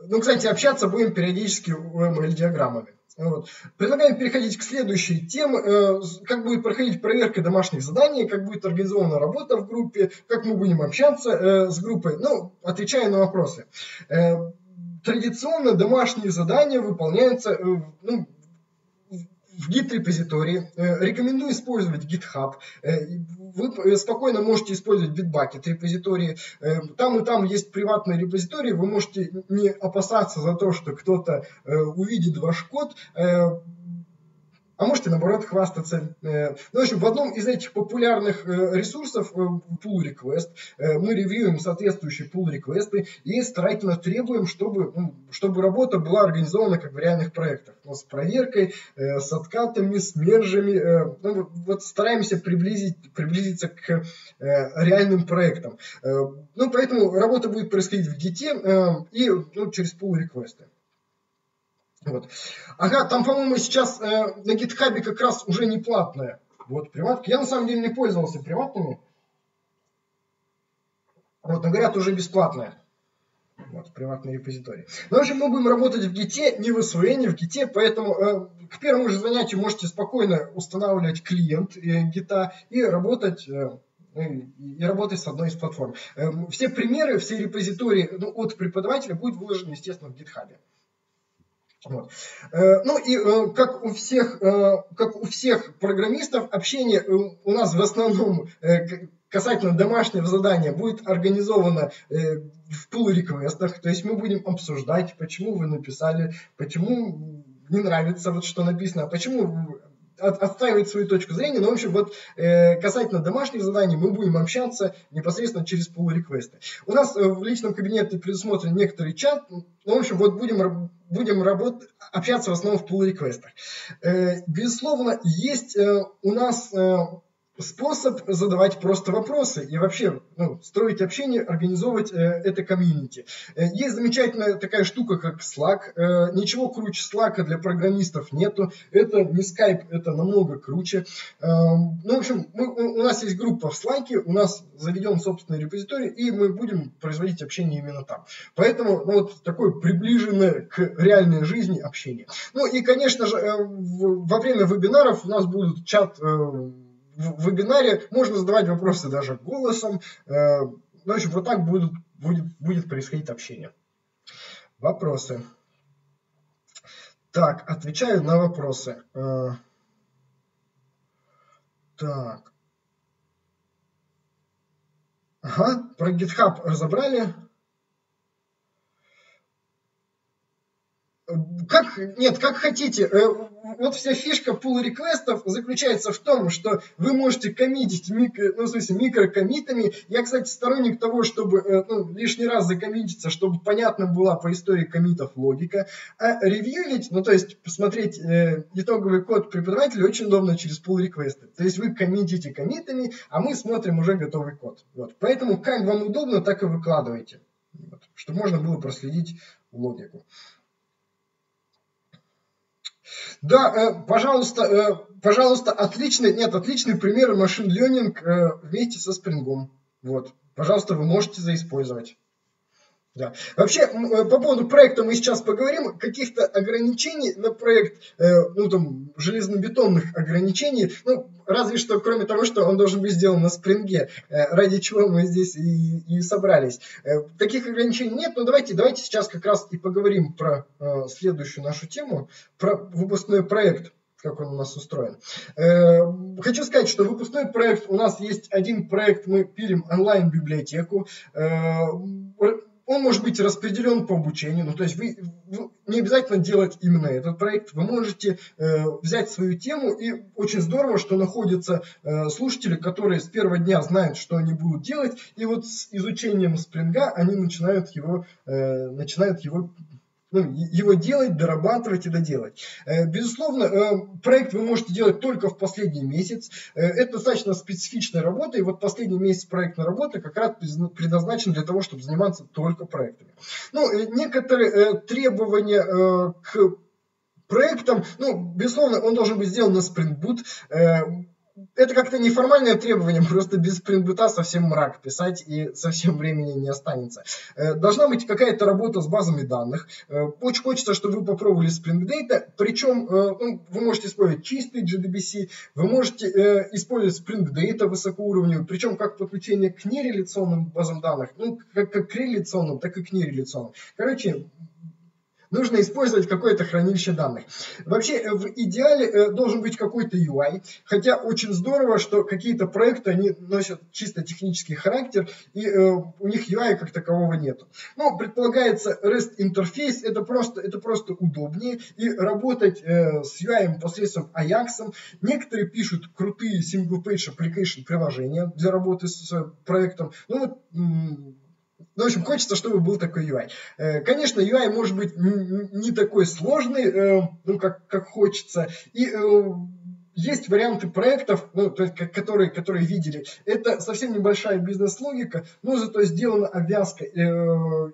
Speaker 1: Ну, кстати, общаться будем периодически UML-диаграммами. Вот. Предлагаем переходить к следующей теме, э, как будет проходить проверка домашних заданий, как будет организована работа в группе, как мы будем общаться э, с группой, ну, отвечая на вопросы. Э, традиционно домашние задания выполняются ну, в Git-репозитории. Э, рекомендую использовать GitHub. Э, вы э, спокойно можете использовать Bitbucket репозитории. Там и там есть приватные репозитории. Вы можете не опасаться за то, что кто-то увидит ваш код а можете, наоборот, хвастаться. Э, ну, в общем, в одном из этих популярных э, ресурсов, э, pull request, мы ревьюем соответствующие pull реквесты и старательно требуем, чтобы, ну, чтобы работа была организована как в реальных проектах. Ну, с проверкой, с откатами, с мержами. Ну, вот стараемся приблизить, приблизиться к реальным проектам. Ну, поэтому работа будет происходить в Git и ну, через pull реквесты. Вот. Ага, там, по-моему, сейчас э, на гитхабе как раз уже не платная. Вот, приватка. Я на самом деле не пользовался приватными. Вот, но говорят, уже бесплатная. Вот, приватный репозиторий. Ну, в общем, мы будем работать в гите, не в не в гите, поэтому э, к первому же занятию можете спокойно устанавливать клиент э, гита и работать э, и работать с одной из платформ. Э, все примеры, все репозитории ну, от преподавателя будут выложены, естественно, в гитхабе. Вот. Э, ну и э, как у всех, э, как у всех программистов, общение у нас в основном касательно домашнего задания будет организовано в pull реквестах, то есть мы будем обсуждать, почему вы написали, почему не нравится вот что написано, почему от, отстаивать свою точку зрения. Но, в общем, вот э, касательно домашних заданий мы будем общаться непосредственно через pull реквесты. У нас э, в личном кабинете предусмотрен некоторый чат. Ну, в общем, вот будем, будем работать, общаться в основном в pull реквестах. Э, безусловно, есть э, у нас э, способ задавать просто вопросы и вообще ну, строить общение, организовывать э, это комьюнити. Э, есть замечательная такая штука, как Slack. Э, ничего круче Slack для программистов нету. Это не Skype, это намного круче. Э, ну, в общем, мы, у нас есть группа в Slack, у нас заведен собственный репозиторий, и мы будем производить общение именно там. Поэтому ну, вот такое приближенное к реальной жизни общение. Ну и, конечно же, э, во время вебинаров у нас будут чат э, в вебинаре можно задавать вопросы даже голосом. Э, ну, в общем, вот так будет, будет, будет происходить общение. Вопросы. Так, отвечаю на вопросы. Э, так. Ага, про GitHub разобрали. Как, нет, как хотите. Э, вот вся фишка pull реквестов заключается в том, что вы можете коммитить, микро, ну, в смысле, микрокоммитами. Я, кстати, сторонник того, чтобы э, ну, лишний раз закоммититься, чтобы понятно была по истории коммитов логика. А ревьюить, ну, то есть посмотреть э, итоговый код преподавателя очень удобно через pull реквесты. То есть вы коммитите коммитами, а мы смотрим уже готовый код. Вот. Поэтому как вам удобно, так и выкладывайте. Вот. Чтобы можно было проследить логику. Да, э, пожалуйста, э, пожалуйста, отличный, нет, отличный пример машин learning э, вместе со спрингом. Вот, пожалуйста, вы можете заиспользовать. Да. Вообще, э, по поводу проекта мы сейчас поговорим. Каких-то ограничений на проект, э, ну там, железнобетонных ограничений, ну, разве что кроме того, что он должен быть сделан на спринге, э, ради чего мы здесь и, и собрались. Таких ограничений нет, но давайте, давайте сейчас как раз и поговорим про следующую нашу тему, про выпускной проект как он у нас устроен. Хочу сказать, что выпускной проект, у нас есть один проект, мы пилим онлайн-библиотеку он может быть распределен по обучению, ну то есть вы, вы не обязательно делать именно этот проект, вы можете э, взять свою тему и очень здорово, что находятся э, слушатели, которые с первого дня знают, что они будут делать, и вот с изучением спринга они начинают его, э, начинают его ну, его делать, дорабатывать и доделать. Э, безусловно, э, проект вы можете делать только в последний месяц. Э, это достаточно специфичная работа, и вот последний месяц проектной работы как раз предназначен для того, чтобы заниматься только проектами. Ну, некоторые требования к проектам, ну, безусловно, он должен быть сделан на Spring Boot это как-то неформальное требование, (laughs) просто без спрингбута совсем мрак писать и совсем времени не останется. Э, должна быть какая-то работа с базами данных. Э, очень хочется, чтобы вы попробовали Spring Data, причем э, вы можете использовать чистый JDBC, вы можете использовать Spring Data высокоуровневый, причем как подключение к нереляционным базам данных, ну, как, как к реляционным, так и к нереляционным. Короче, нужно использовать какое-то хранилище данных. Вообще, э, в идеале э, должен быть какой-то UI, хотя очень здорово, что какие-то проекты, они носят чисто технический характер, и э, у них UI как такового нету. Но предполагается REST интерфейс, это просто, это просто удобнее, и работать с UI посредством Ajax. Некоторые пишут крутые single-page application приложения для работы с проектом. Ну вот ну, в общем, хочется, чтобы был такой UI. Э, конечно, UI может быть не такой сложный, э, ну, как, как хочется. И э, есть варианты проектов, ну, то есть, которые, которые видели. Это совсем небольшая бизнес-логика, но зато сделана обвязка э,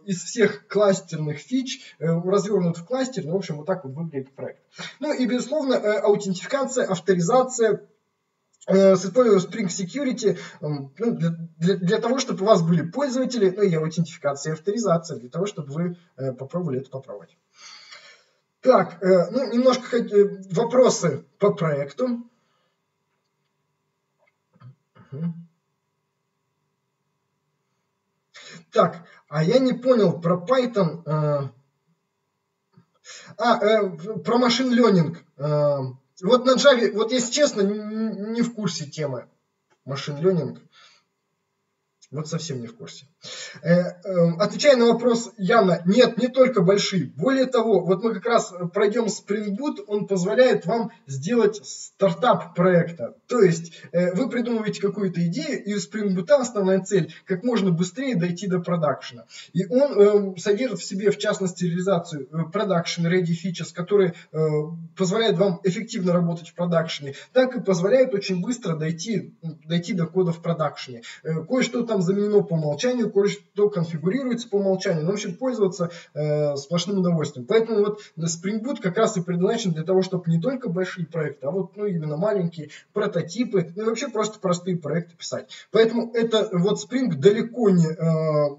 Speaker 1: из всех кластерных фич, э, развернут в кластер. Ну, в общем, вот так вот выглядит проект. Ну и, безусловно, э, аутентификация, авторизация, с использованием Spring Security ну, для, для, для того, чтобы у вас были пользователи, ну и аутентификация и авторизация, для того, чтобы вы э, попробовали это попробовать. Так, э, ну, немножко э, вопросы по проекту. Так, а я не понял про Python. Э, а, э, про машин learning. Э, вот на Java, вот если честно, не в курсе темы машин ленинг. Вот совсем не в курсе. Э, э, отвечая на вопрос Яна, нет, не только большие. Более того, вот мы как раз пройдем Spring Boot, он позволяет вам сделать стартап проекта. То есть э, вы придумываете какую-то идею, и у Spring Boot основная цель как можно быстрее дойти до продакшена. И он содержит в себе, в частности, реализацию production ready features, которые позволяют вам эффективно работать в продакшене, так и позволяют очень быстро дойти, дойти до кода в продакшене. Кое-что там заменено по умолчанию, кое-что конфигурируется по умолчанию. Но, ну, в общем, пользоваться э, сплошным удовольствием. Поэтому вот Spring Boot как раз и предназначен для того, чтобы не только большие проекты, а вот ну, именно маленькие прототипы, ну и вообще просто простые проекты писать. Поэтому это вот Spring далеко не... Э,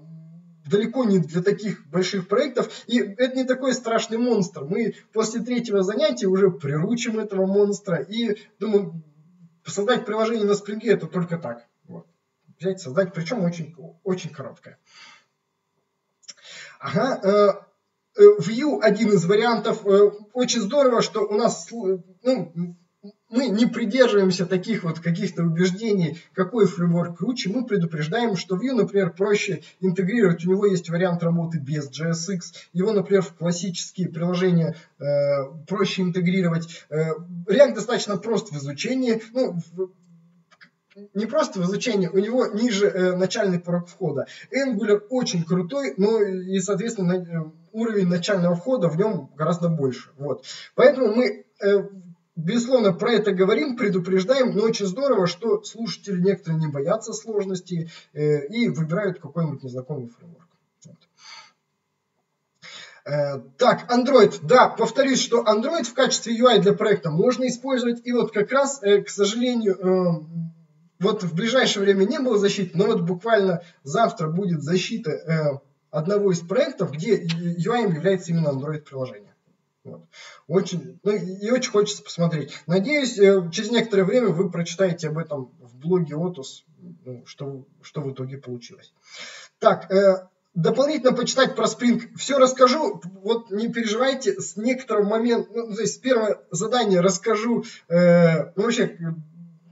Speaker 1: далеко не для таких больших проектов. И это не такой страшный монстр. Мы после третьего занятия уже приручим этого монстра и думаю, создать приложение на спринге это только так. Взять, создать, причем очень, очень короткое. Ага, э, э, View один из вариантов. Э, очень здорово, что у нас ну, мы не придерживаемся таких вот каких-то убеждений, какой фреймворк круче. Мы предупреждаем, что Vue, например, проще интегрировать. У него есть вариант работы без JSX. Его, например, в классические приложения э, проще интегрировать. Э, React достаточно прост в изучении. Ну, не просто в изучении, у него ниже э, начальный порог входа. Angular очень крутой, но и, соответственно, э, уровень начального входа в нем гораздо больше. Вот. Поэтому мы, э, безусловно, про это говорим, предупреждаем, но очень здорово, что слушатели некоторые не боятся сложностей э, и выбирают какой-нибудь незнакомый фреймворк. Э, так, Android. Да, повторюсь, что Android в качестве UI для проекта можно использовать. И вот как раз, э, к сожалению, вот в ближайшее время не было защиты, но вот буквально завтра будет защита одного из проектов, где UI является именно Android-приложение. Вот. Очень, ну, и очень хочется посмотреть. Надеюсь, э, через некоторое время вы прочитаете об этом в блоге Otus, ну, что, что в итоге получилось. Так, э, дополнительно почитать про Spring все расскажу. Вот не переживайте, с некоторого момента, ну, то есть первое задание расскажу, э, ну, вообще,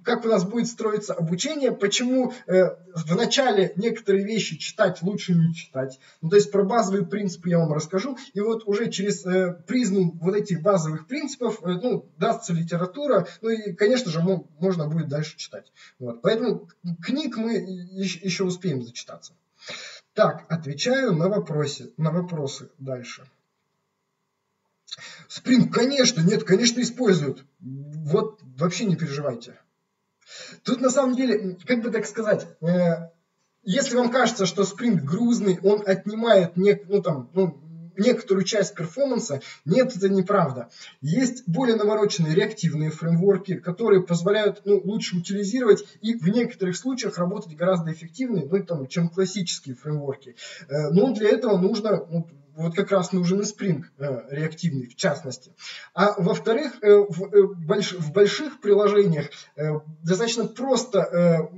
Speaker 1: как у нас будет строиться обучение, почему э, вначале некоторые вещи читать лучше не читать. Ну, то есть про базовые принципы я вам расскажу. И вот уже через э, призму вот этих базовых принципов э, ну, дастся литература, ну и, конечно же, можно будет дальше читать. Вот. Поэтому книг мы еще успеем зачитаться. Так, отвечаю на вопросы, на вопросы дальше. Спринг, конечно, нет, конечно, используют. Вот вообще не переживайте. Тут на самом деле, как бы так сказать, э, если вам кажется, что спринг грузный, он отнимает не, ну, там, ну, некоторую часть перформанса, нет, это неправда. Есть более навороченные реактивные фреймворки, которые позволяют ну, лучше утилизировать и в некоторых случаях работать гораздо эффективнее, ну, там, чем классические фреймворки. Э, но для этого нужно ну, вот как раз нужен и Spring э, реактивный в частности. А во-вторых, э, в, э, в больших приложениях достаточно просто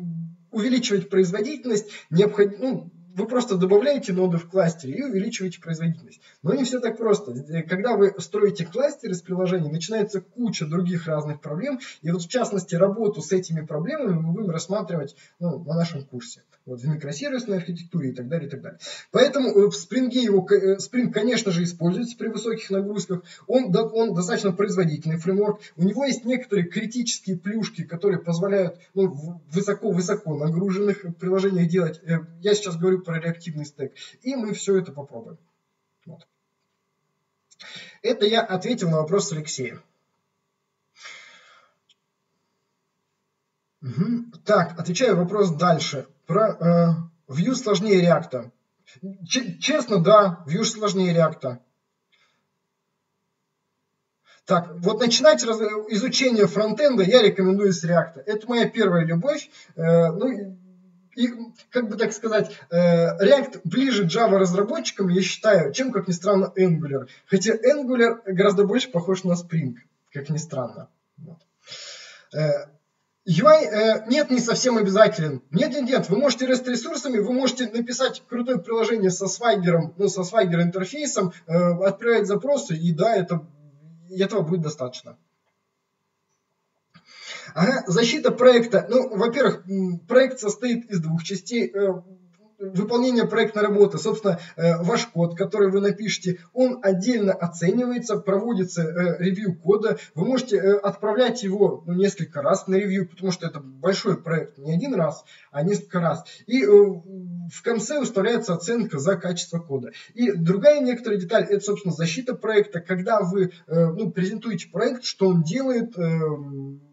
Speaker 1: увеличивать производительность, необходимо, ну, вы просто добавляете ноды в кластере и увеличиваете производительность. Но не все так просто. Когда вы строите кластер из приложений, начинается куча других разных проблем. И вот в частности работу с этими проблемами мы будем рассматривать ну, на нашем курсе. Вот, в микросервисной архитектуре и так далее, и так далее. Поэтому э, в Spring его, э, Spring, конечно же, используется при высоких нагрузках. Он, он достаточно производительный фреймворк. У него есть некоторые критические плюшки, которые позволяют ну, высоко-высоко нагруженных приложениях делать. Э, я сейчас говорю про реактивный стек. И мы все это попробуем. Вот. Это я ответил на вопрос Алексея. Угу. Так, отвечаю вопрос дальше. Про э, Vue сложнее реакта. честно, да, Vue сложнее реакта. Так, вот начинать раз, изучение фронтенда я рекомендую с React. Это моя первая любовь. Э, ну, и, как бы так сказать, э, React ближе Java разработчикам, я считаю, чем, как ни странно, Angular. Хотя Angular гораздо больше похож на Spring, как ни странно. Вот. Э, UI э, нет, не совсем обязателен. Нет, нет, нет. Вы можете REST ресурсами, вы можете написать крутое приложение со свайгером, ну, со свайгер интерфейсом, э, отправить запросы, и да, это, этого будет достаточно. Ага, защита проекта. Ну, во-первых, проект состоит из двух частей. Э, выполнение проектной работы, собственно, э, ваш код, который вы напишете, он отдельно оценивается, проводится э, ревью кода. Вы можете отправлять его ну, несколько раз на ревью, потому что это большой проект, не один раз, а несколько раз. И в конце выставляется оценка за качество кода. И другая некоторая деталь, это, собственно, защита проекта, когда вы ну, презентуете проект, что он делает, эм,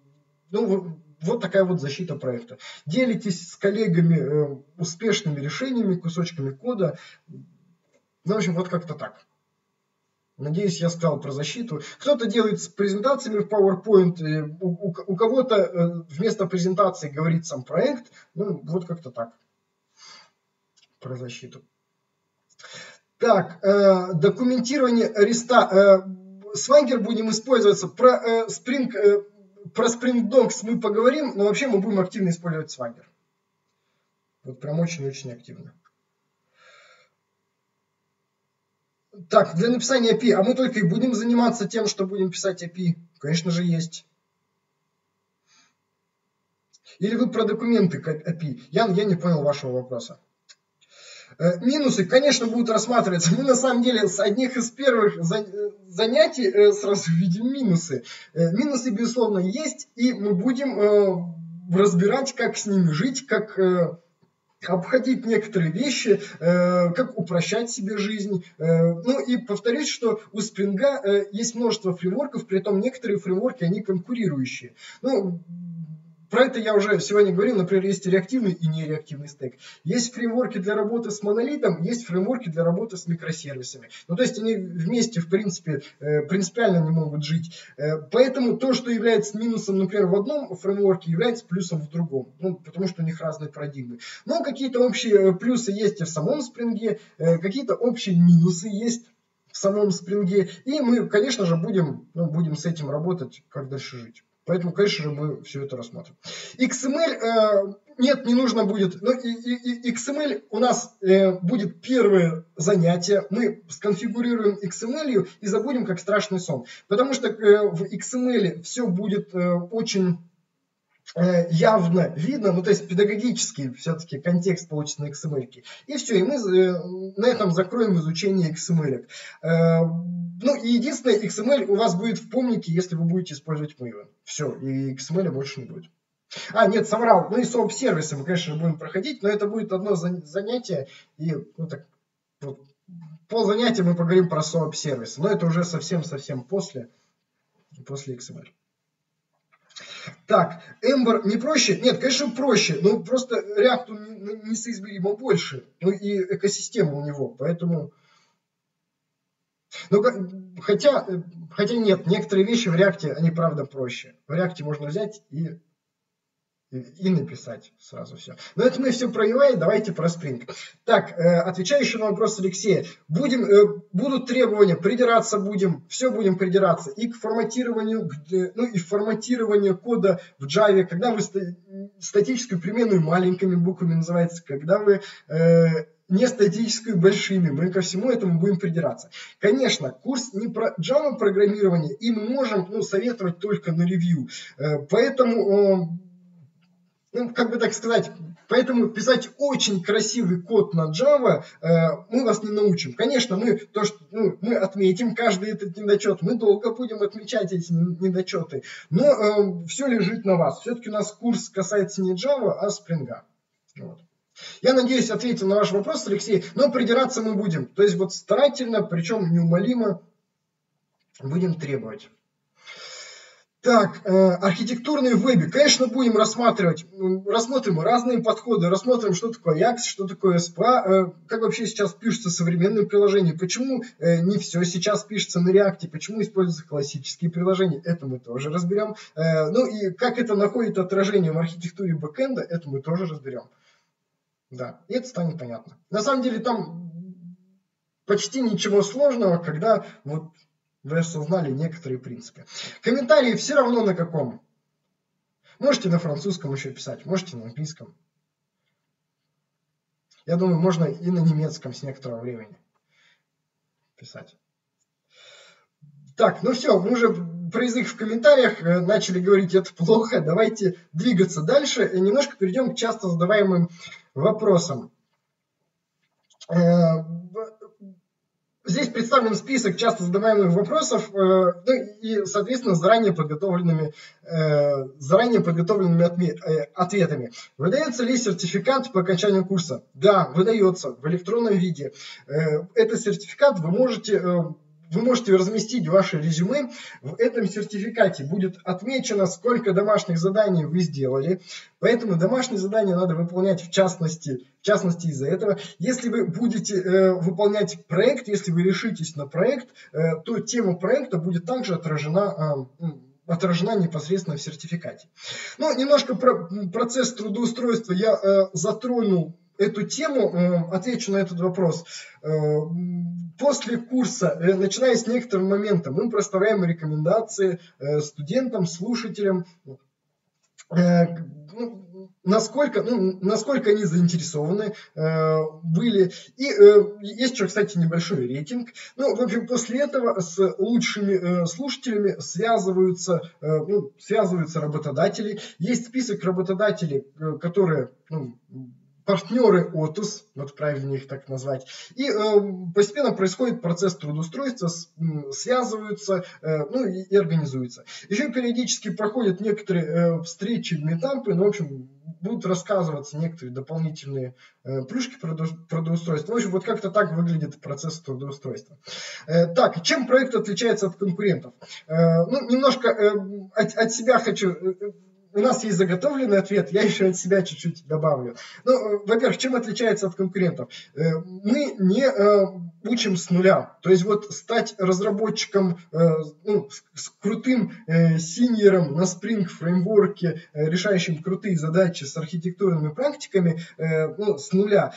Speaker 1: ну, вот такая вот защита проекта. Делитесь с коллегами э, успешными решениями, кусочками кода. Ну, в общем, вот как-то так. Надеюсь, я сказал про защиту. Кто-то делает с презентациями в PowerPoint, э, у, у, кого-то э, вместо презентации говорит сам проект. Ну, вот как-то так. Про защиту. Так, э, документирование реста. Э, Swagger будем использоваться. Про э, Spring э, про Spring Dogs мы поговорим, но вообще мы будем активно использовать Swagger. Вот прям очень-очень активно. Так, для написания API, а мы только и будем заниматься тем, что будем писать API? Конечно же, есть. Или вы про документы API? Я, я не понял вашего вопроса. Э, минусы, конечно, будут рассматриваться. Мы на самом деле с одних из первых занятий э, сразу (laughs) видим минусы. Э, минусы, безусловно, есть, и мы будем разбирать, как с ними жить, как обходить некоторые вещи, как упрощать себе жизнь. Ну и повторюсь, что у Спринга есть множество фреймворков, при этом некоторые фреймворки, они конкурирующие. Ну, про это я уже сегодня говорил, например, есть реактивный и нереактивный стек. Есть фреймворки для работы с монолитом, есть фреймворки для работы с микросервисами. Ну, то есть они вместе, в принципе, э, принципиально не могут жить. Э, поэтому то, что является минусом, например, в одном фреймворке, является плюсом в другом. Ну, потому что у них разные парадигмы. Но какие-то общие плюсы есть и в самом спринге, какие-то общие минусы есть в самом спринге. И мы, конечно же, будем, ну, будем с этим работать, как дальше жить. Поэтому, конечно же, мы все это рассмотрим. XML, э, нет, не нужно будет. Но и, и, и XML у нас э, будет первое занятие. Мы сконфигурируем XML и забудем, как страшный сон. Потому что э, в XML все будет э, очень явно видно, ну то есть педагогический все-таки контекст на XML. И все, и мы э, на этом закроем изучение XML. Э, ну и единственное, XML у вас будет в помнике, если вы будете использовать Maven. Все, и XML больше не будет. А, нет, соврал. Ну и SOAP-сервисы мы, конечно, будем проходить, но это будет одно занятие. И ну, так, вот, по занятию мы поговорим про SOAP-сервисы. Но это уже совсем-совсем после, после XML. Так, Ember не проще? Нет, конечно, проще, но просто React несоизмеримо больше. Ну и экосистема у него, поэтому... Ну, хотя, хотя нет, некоторые вещи в React, они правда проще. В React можно взять и и написать сразу все. Но это мы все про UI, давайте про Spring. Так, э, отвечаю еще на вопрос Алексея. Будем, э, будут требования, придираться будем, все будем придираться. И к форматированию, ну и форматированию кода в Java, когда вы статическую переменную маленькими буквами называется, когда вы э, не статическую большими. Мы ко всему этому будем придираться. Конечно, курс не про Java программирование, и мы можем ну, советовать только на ревью. Поэтому ну, как бы так сказать, поэтому писать очень красивый код на Java э, мы вас не научим. Конечно, мы то, что ну, мы отметим каждый этот недочет, мы долго будем отмечать эти недочеты, но э, все лежит на вас. Все-таки у нас курс касается не Java, а Spring. Вот. Я надеюсь, ответил на ваш вопрос, Алексей, но придираться мы будем. То есть вот старательно, причем неумолимо будем требовать. Так, э, архитектурные вебе. Конечно, будем рассматривать, рассмотрим разные подходы, рассмотрим, что такое Ajax, что такое SPA, э, как вообще сейчас пишутся современные приложения, почему э, не все сейчас пишется на React, почему используются классические приложения, это мы тоже разберем. Э, ну и как это находит отражение в архитектуре бэкэнда, это мы тоже разберем. Да, и это станет понятно. На самом деле там почти ничего сложного, когда вот вы осознали некоторые принципы. Комментарии все равно на каком. Можете на французском еще писать, можете на английском. Я думаю, можно и на немецком с некоторого времени писать. Так, ну все, мы уже про язык в комментариях э, начали говорить, это плохо. Давайте двигаться дальше и немножко перейдем к часто задаваемым вопросам. Э, Здесь представлен список часто задаваемых вопросов, э, ну и, соответственно, заранее подготовленными, э, заранее подготовленными э, ответами. Выдается ли сертификат по окончанию курса? Да, выдается в электронном виде. Этот сертификат вы можете вы можете разместить ваше резюме. В этом сертификате будет отмечено, сколько домашних заданий вы сделали. Поэтому домашние задания надо выполнять в частности, в частности из-за этого. Если вы будете э, выполнять проект, если вы решитесь на проект, э, то тема проекта будет также отражена э, отражена непосредственно в сертификате. Ну, немножко про процесс трудоустройства я э, затронул эту тему, э, отвечу на этот вопрос. Э, после курса, э, начиная с некоторого момента, мы проставляем рекомендации студентам, слушателям, ну, насколько, ну, насколько они заинтересованы были. И есть еще, кстати, небольшой рейтинг. Ну, в общем, после этого с лучшими слушателями связываются, ну, связываются работодатели. Есть список работодателей, которые ну, партнеры ОТУС, вот правильно их так назвать, и э, постепенно происходит процесс трудоустройства, с, связываются, э, ну и, и организуются. Еще периодически проходят некоторые э, встречи, метапы, ну, в общем, будут рассказываться некоторые дополнительные э, плюшки трудоустройства. В общем, вот как-то так выглядит процесс трудоустройства. Э, так, чем проект отличается от конкурентов? Э, ну, немножко э, от, от себя хочу... Э, у нас есть заготовленный ответ, я еще от себя чуть-чуть добавлю. Ну, во-первых, чем отличается от конкурентов? Мы не учим с нуля. То есть вот стать разработчиком ну, с крутым синьером на Spring фреймворке, решающим крутые задачи с архитектурными практиками ну, с нуля,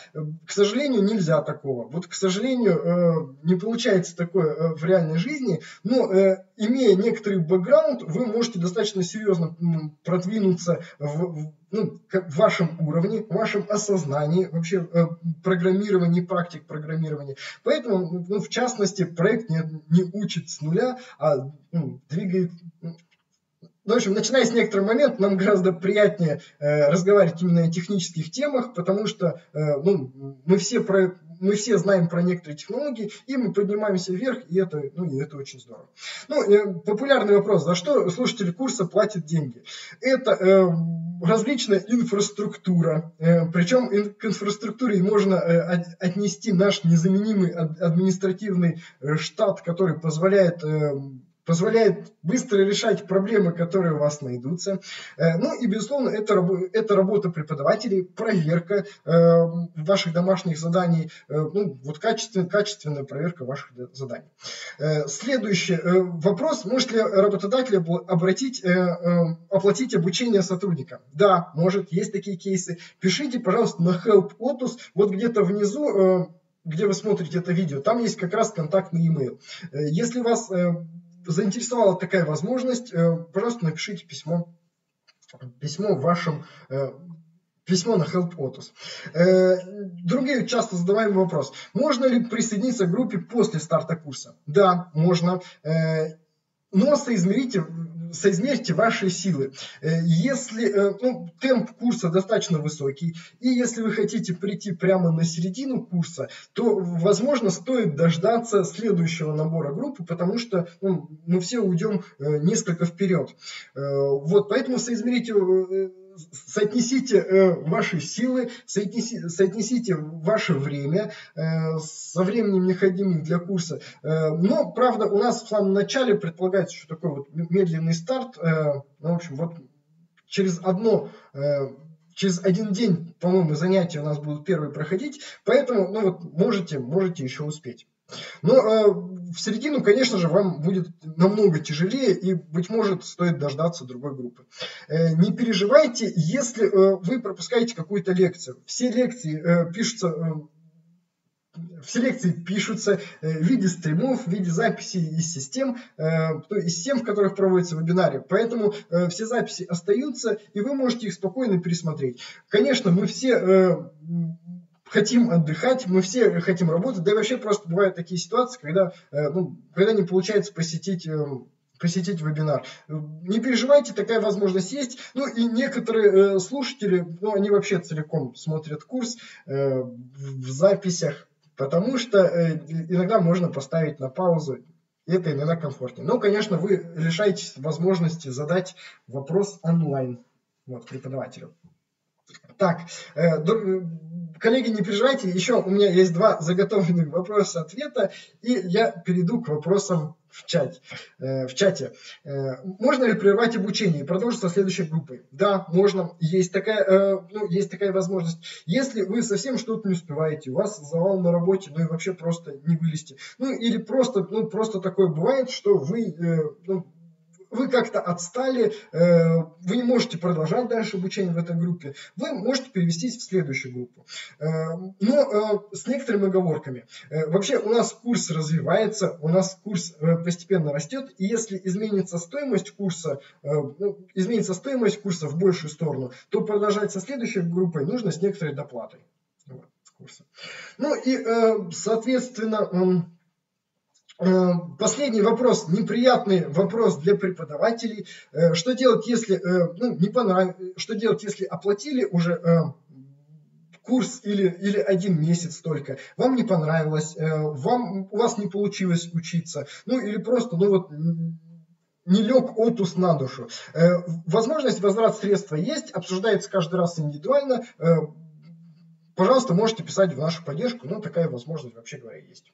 Speaker 1: к сожалению, нельзя такого. Вот, к сожалению, не получается такое в реальной жизни, но имея некоторый бэкграунд, вы можете достаточно серьезно продвинуться в, ну, в вашем уровне, в вашем осознании вообще э, программирования, практик программирования. Поэтому, ну, в частности, проект не, не учит с нуля, а ну, двигает ну, в общем, начиная с некоторого момента, нам гораздо приятнее э, разговаривать именно о технических темах, потому что э, ну, мы, все про, мы все знаем про некоторые технологии, и мы поднимаемся вверх, и это, ну, и это очень здорово. Ну, э, популярный вопрос, за что слушатели курса платят деньги? Это э, различная инфраструктура, э, причем к инфраструктуре можно э, отнести наш незаменимый административный э, штат, который позволяет э, позволяет быстро решать проблемы, которые у вас найдутся. Э, ну и, безусловно, это, это работа преподавателей, проверка э, ваших домашних заданий, э, ну, вот качественная, качественная проверка ваших заданий. Следующий вопрос. Может ли работодатель обратить, оплатить обучение сотрудника? Да, может, есть такие кейсы. Пишите, пожалуйста, на Help Otus, вот где-то внизу где вы смотрите это видео, там есть как раз контактный email. Если вас заинтересовала такая возможность, э, пожалуйста, напишите письмо, письмо вашим э, письмо на Help Otus. Э, другие часто задаваемый вопрос. Можно ли присоединиться к группе после старта курса? Да, можно. Но соизмерите соизмерьте ваши силы. Э, если э, ну, темп курса достаточно высокий, и если вы хотите прийти прямо на середину курса, то, возможно, стоит дождаться следующего набора группы, потому что ну, мы все уйдем э, несколько вперед. Вот, поэтому соизмерите соотнесите э, ваши силы, соотнесите, соотнесите ваше время э, со временем необходимым для курса. Э, но, правда, у нас в самом начале предполагается, что такой вот медленный старт. Ну, в общем, вот через одно через один день, по-моему, занятия у нас будут первые проходить, поэтому, ну вот, можете, можете еще успеть. Но э, в середину, конечно же, вам будет намного тяжелее и, быть может, стоит дождаться другой группы. Э, не переживайте, если э, вы пропускаете какую-то лекцию. Все лекции э, пишутся... Все лекции пишутся в виде стримов, в виде записей из систем, из систем, в которых проводятся вебинары. Поэтому все записи остаются, и вы можете их спокойно пересмотреть. Конечно, мы все хотим отдыхать, мы все хотим работать, да и вообще просто бывают такие ситуации, когда, э, ну, когда не получается посетить э, посетить вебинар. Не переживайте, такая возможность есть. Ну и некоторые э, слушатели, ну они вообще целиком смотрят курс э, в записях, потому что э, иногда можно поставить на паузу, и это иногда комфортнее. Но, конечно, вы лишаетесь возможности задать вопрос онлайн вот, преподавателю. Так, э, коллеги, не переживайте, еще у меня есть два заготовленных вопроса-ответа, и я перейду к вопросам в чате. Э, в чате. Э, можно ли прервать обучение и продолжить со следующей группой? Да, можно. Есть такая, ну, есть такая возможность. Если вы совсем что-то не успеваете, у вас завал на работе, ну и вообще просто не вылезти. Ну или просто, ну, просто такое бывает, что вы ну, вы как-то отстали, э, вы не можете продолжать дальше обучение в этой группе, вы можете перевестись в следующую группу. Э, но э, с некоторыми оговорками. Вообще у нас курс развивается, у нас курс постепенно растет, и если изменится стоимость курса, ну, изменится стоимость курса в большую сторону, то продолжать со следующей группой нужно с некоторой доплатой. курса. Ну и, соответственно, последний вопрос, неприятный вопрос для преподавателей. Э, что делать, если э, ну, не понравилось, что делать, если оплатили уже курс или, или один месяц только, вам не понравилось, вам, у вас не получилось учиться, ну или просто, ну вот, не лег отус на душу. Возможность возврат средства есть, обсуждается каждый раз индивидуально. Пожалуйста, можете писать в нашу поддержку, но такая возможность вообще говоря есть.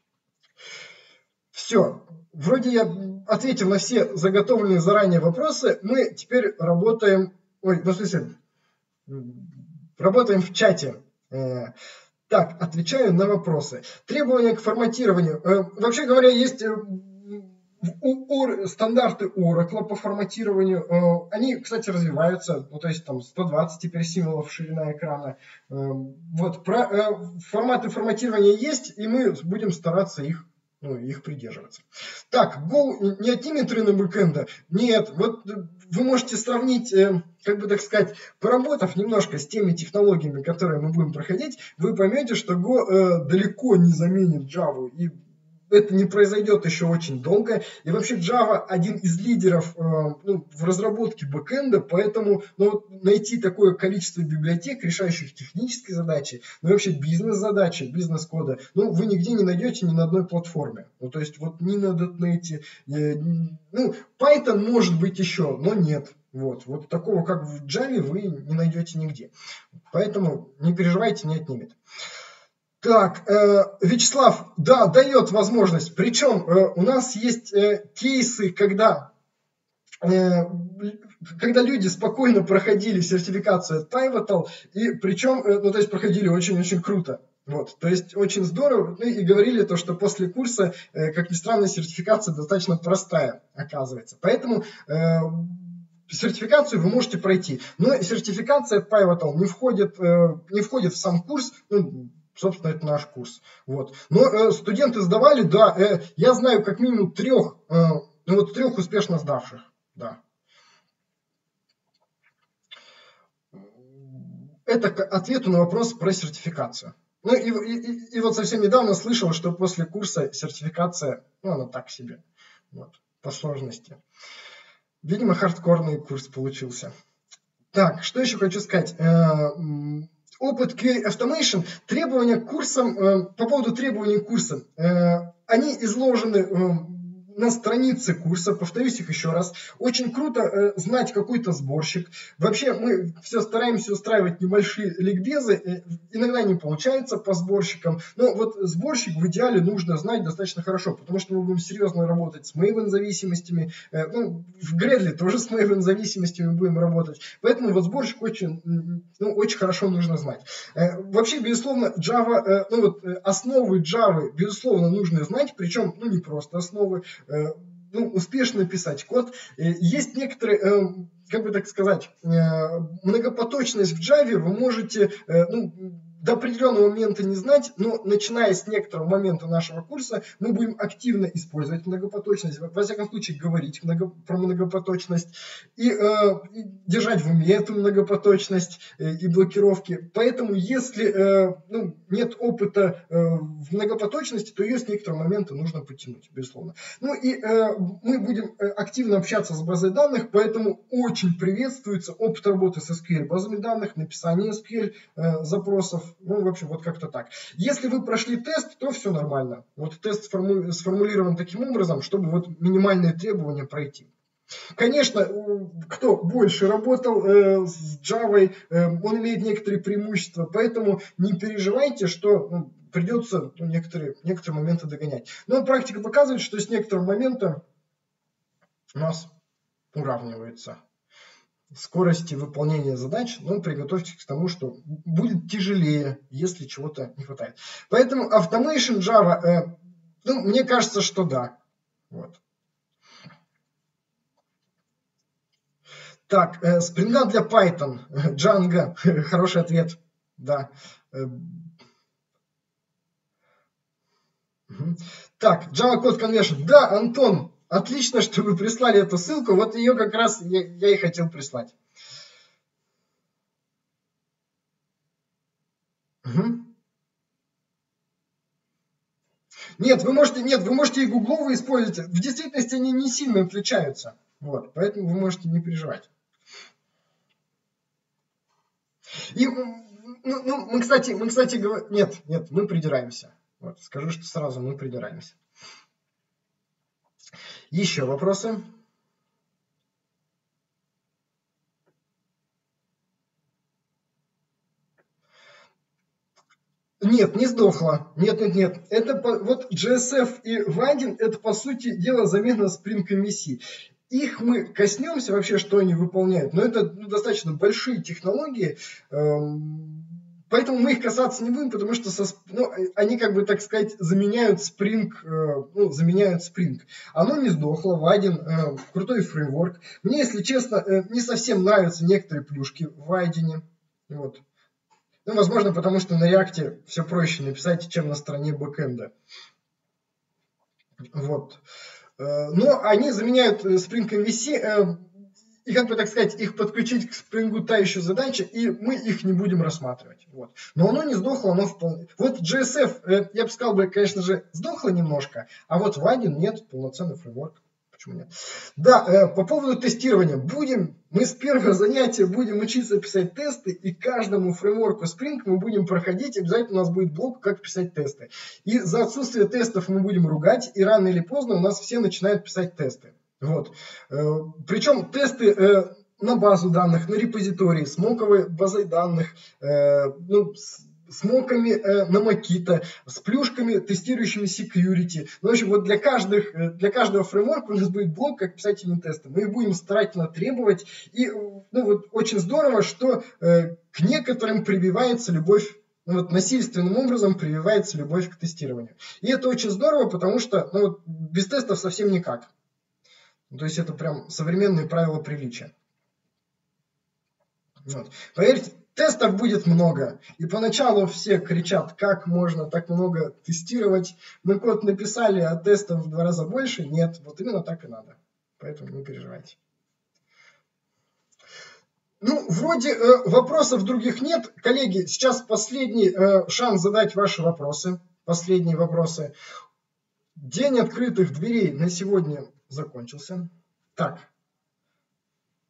Speaker 1: Все. Вроде я ответил на все заготовленные заранее вопросы. Мы теперь работаем ой, ну, в смысле, работаем в чате. Э, так, отвечаю на вопросы. Требования к форматированию. Э, вообще говоря, есть э, стандарты Oracle по форматированию, они, кстати, развиваются, ну, то есть там 120 теперь символов ширина экрана. Вот, про, форматы форматирования есть, и мы будем стараться их ну, их придерживаться. Так, Go не отнимет рынок бэкэнда? Нет, вот э, вы можете сравнить, э, как бы так сказать, поработав немножко с теми технологиями, которые мы будем проходить, вы поймете, что Go э, далеко не заменит Java. И это не произойдет еще очень долго. И вообще Java один из лидеров э, ну, в разработке бэкэнда, поэтому ну, найти такое количество библиотек, решающих технические задачи, ну и вообще бизнес-задачи, бизнес-кода, ну вы нигде не найдете ни на одной платформе. Ну то есть вот ни на .NET, э, ну Python может быть еще, но нет. Вот, вот такого, как в Java, вы не найдете нигде. Поэтому не переживайте, не отнимет. Так, э, Вячеслав, да, дает возможность. Причем э, у нас есть э, кейсы, когда, когда люди спокойно проходили сертификацию Pivotal, и причем, ну, то есть проходили очень-очень круто. Вот, то есть очень здорово, ну и говорили то, что после курса, как ни странно, сертификация достаточно простая оказывается. Поэтому сертификацию вы можете пройти. Но сертификация Pivotal не входит, не входит в сам курс, ну, Собственно, это наш курс. Вот. Но э, студенты сдавали, да, э, я знаю как минимум трех, э, ну вот трех успешно сдавших, да. Это к ответу на вопрос про сертификацию. Ну и, и, и вот совсем недавно слышал, что после курса сертификация, ну она так себе, вот, по сложности. Видимо, хардкорный курс получился. Так, что еще хочу сказать. Опыт QA Automation, требования к курсам, э, по поводу требований курса, э, они изложены э, на странице курса, повторюсь их еще раз. Очень круто э, знать какой-то сборщик. Вообще мы все стараемся устраивать небольшие ликбезы. Э, иногда не получается по сборщикам. Но вот сборщик в идеале нужно знать достаточно хорошо, потому что мы будем серьезно работать с Maven зависимостями. Э, ну, в Gradle тоже с Maven зависимостями будем работать. Поэтому вот сборщик очень, ну, очень хорошо нужно знать. Э, вообще, безусловно, Java, э, ну вот э, основы Java, безусловно, нужно знать, причем, ну не просто основы, ну, успешно писать код. Э, есть некоторые, э, как бы так сказать, многопоточность в Java вы можете, ну, до определенного момента не знать, но начиная с некоторого момента нашего курса мы будем активно использовать многопоточность, во всяком случае говорить много, про многопоточность и, э, и держать в уме эту многопоточность э, и блокировки. Поэтому если э, ну, нет опыта э, в многопоточности, то ее с некоторого момента нужно потянуть, безусловно. Ну и э, мы будем э, активно общаться с базой данных, поэтому очень приветствуется опыт работы с SQL базами данных, написание SQL э, запросов, ну, в общем, вот как-то так. Если вы прошли тест, то все нормально. Вот тест сформулирован таким образом, чтобы вот минимальные требования пройти. Конечно, кто больше работал э, с Java, э, он имеет некоторые преимущества, поэтому не переживайте, что ну, придется ну, некоторые, некоторые моменты догонять. Но практика показывает, что с некоторого момента у нас уравнивается скорости выполнения задач, но приготовьтесь к тому, что будет тяжелее, если чего-то не хватает. Поэтому Automation Java, э, ну, мне кажется, что да. Вот. Так, э, Spring для Python, (laughs) Django, (laughs) хороший ответ, да. Э, так, Java Code Conversion, да, Антон, Отлично, что вы прислали эту ссылку. Вот ее как раз я, я и хотел прислать. Угу. Нет, вы можете, нет, вы можете и гугловые использовать. В действительности они не сильно отличаются. Вот, поэтому вы можете не переживать. И, ну, ну, мы, кстати, мы, кстати, говорим, нет, нет, мы придираемся. Вот, скажу, что сразу мы придираемся. Еще вопросы? Нет, не сдохла. Нет, нет, нет. Это вот GSF и Winding, это по сути дела замена Spring MVC. их мы коснемся вообще, что они выполняют. Но это ну, достаточно большие технологии. Эм, поэтому мы их касаться не будем, потому что со, ну, они, как бы, так сказать, заменяют Spring, э, ну, заменяют Spring. Оно не сдохло, Вадин, э, крутой фреймворк. Мне, если честно, э, не совсем нравятся некоторые плюшки в Вайдине. Вот. Ну, возможно, потому что на React все проще написать, чем на стороне бэкэнда. Вот. Э, но они заменяют э, Spring MVC, э, и как бы так сказать, их подключить к Spring та еще задача, и мы их не будем рассматривать. Вот. Но оно не сдохло, оно вполне... Вот GSF, я бы сказал, бы, конечно же, сдохло немножко, а вот Вадин нет, полноценный фреймворк почему нет? Да, э, по поводу тестирования. Будем, мы с первого занятия будем учиться писать тесты, и каждому фреймворку Spring мы будем проходить, обязательно у нас будет блок, как писать тесты. И за отсутствие тестов мы будем ругать, и рано или поздно у нас все начинают писать тесты. Вот. Э, причем тесты э, на базу данных, на репозитории, с моковой базой данных, э, ну, с моками на Makita, с плюшками, тестирующими security. Ну, в общем, вот для, каждых, для каждого фреймворка у нас будет блок, как писать юнит-тесты. Мы их будем старательно требовать. И ну, вот очень здорово, что к некоторым прививается любовь ну, вот насильственным образом прививается любовь к тестированию. И это очень здорово, потому что ну, вот, без тестов совсем никак. То есть это прям современные правила приличия. Вот. Поверьте, Тестов будет много. И поначалу все кричат, как можно так много тестировать. Мы код написали, а тестов в два раза больше. Нет, вот именно так и надо. Поэтому не переживайте. Ну, вроде э, вопросов других нет. Коллеги, сейчас последний э, шанс задать ваши вопросы. Последние вопросы. День открытых дверей на сегодня закончился. Так.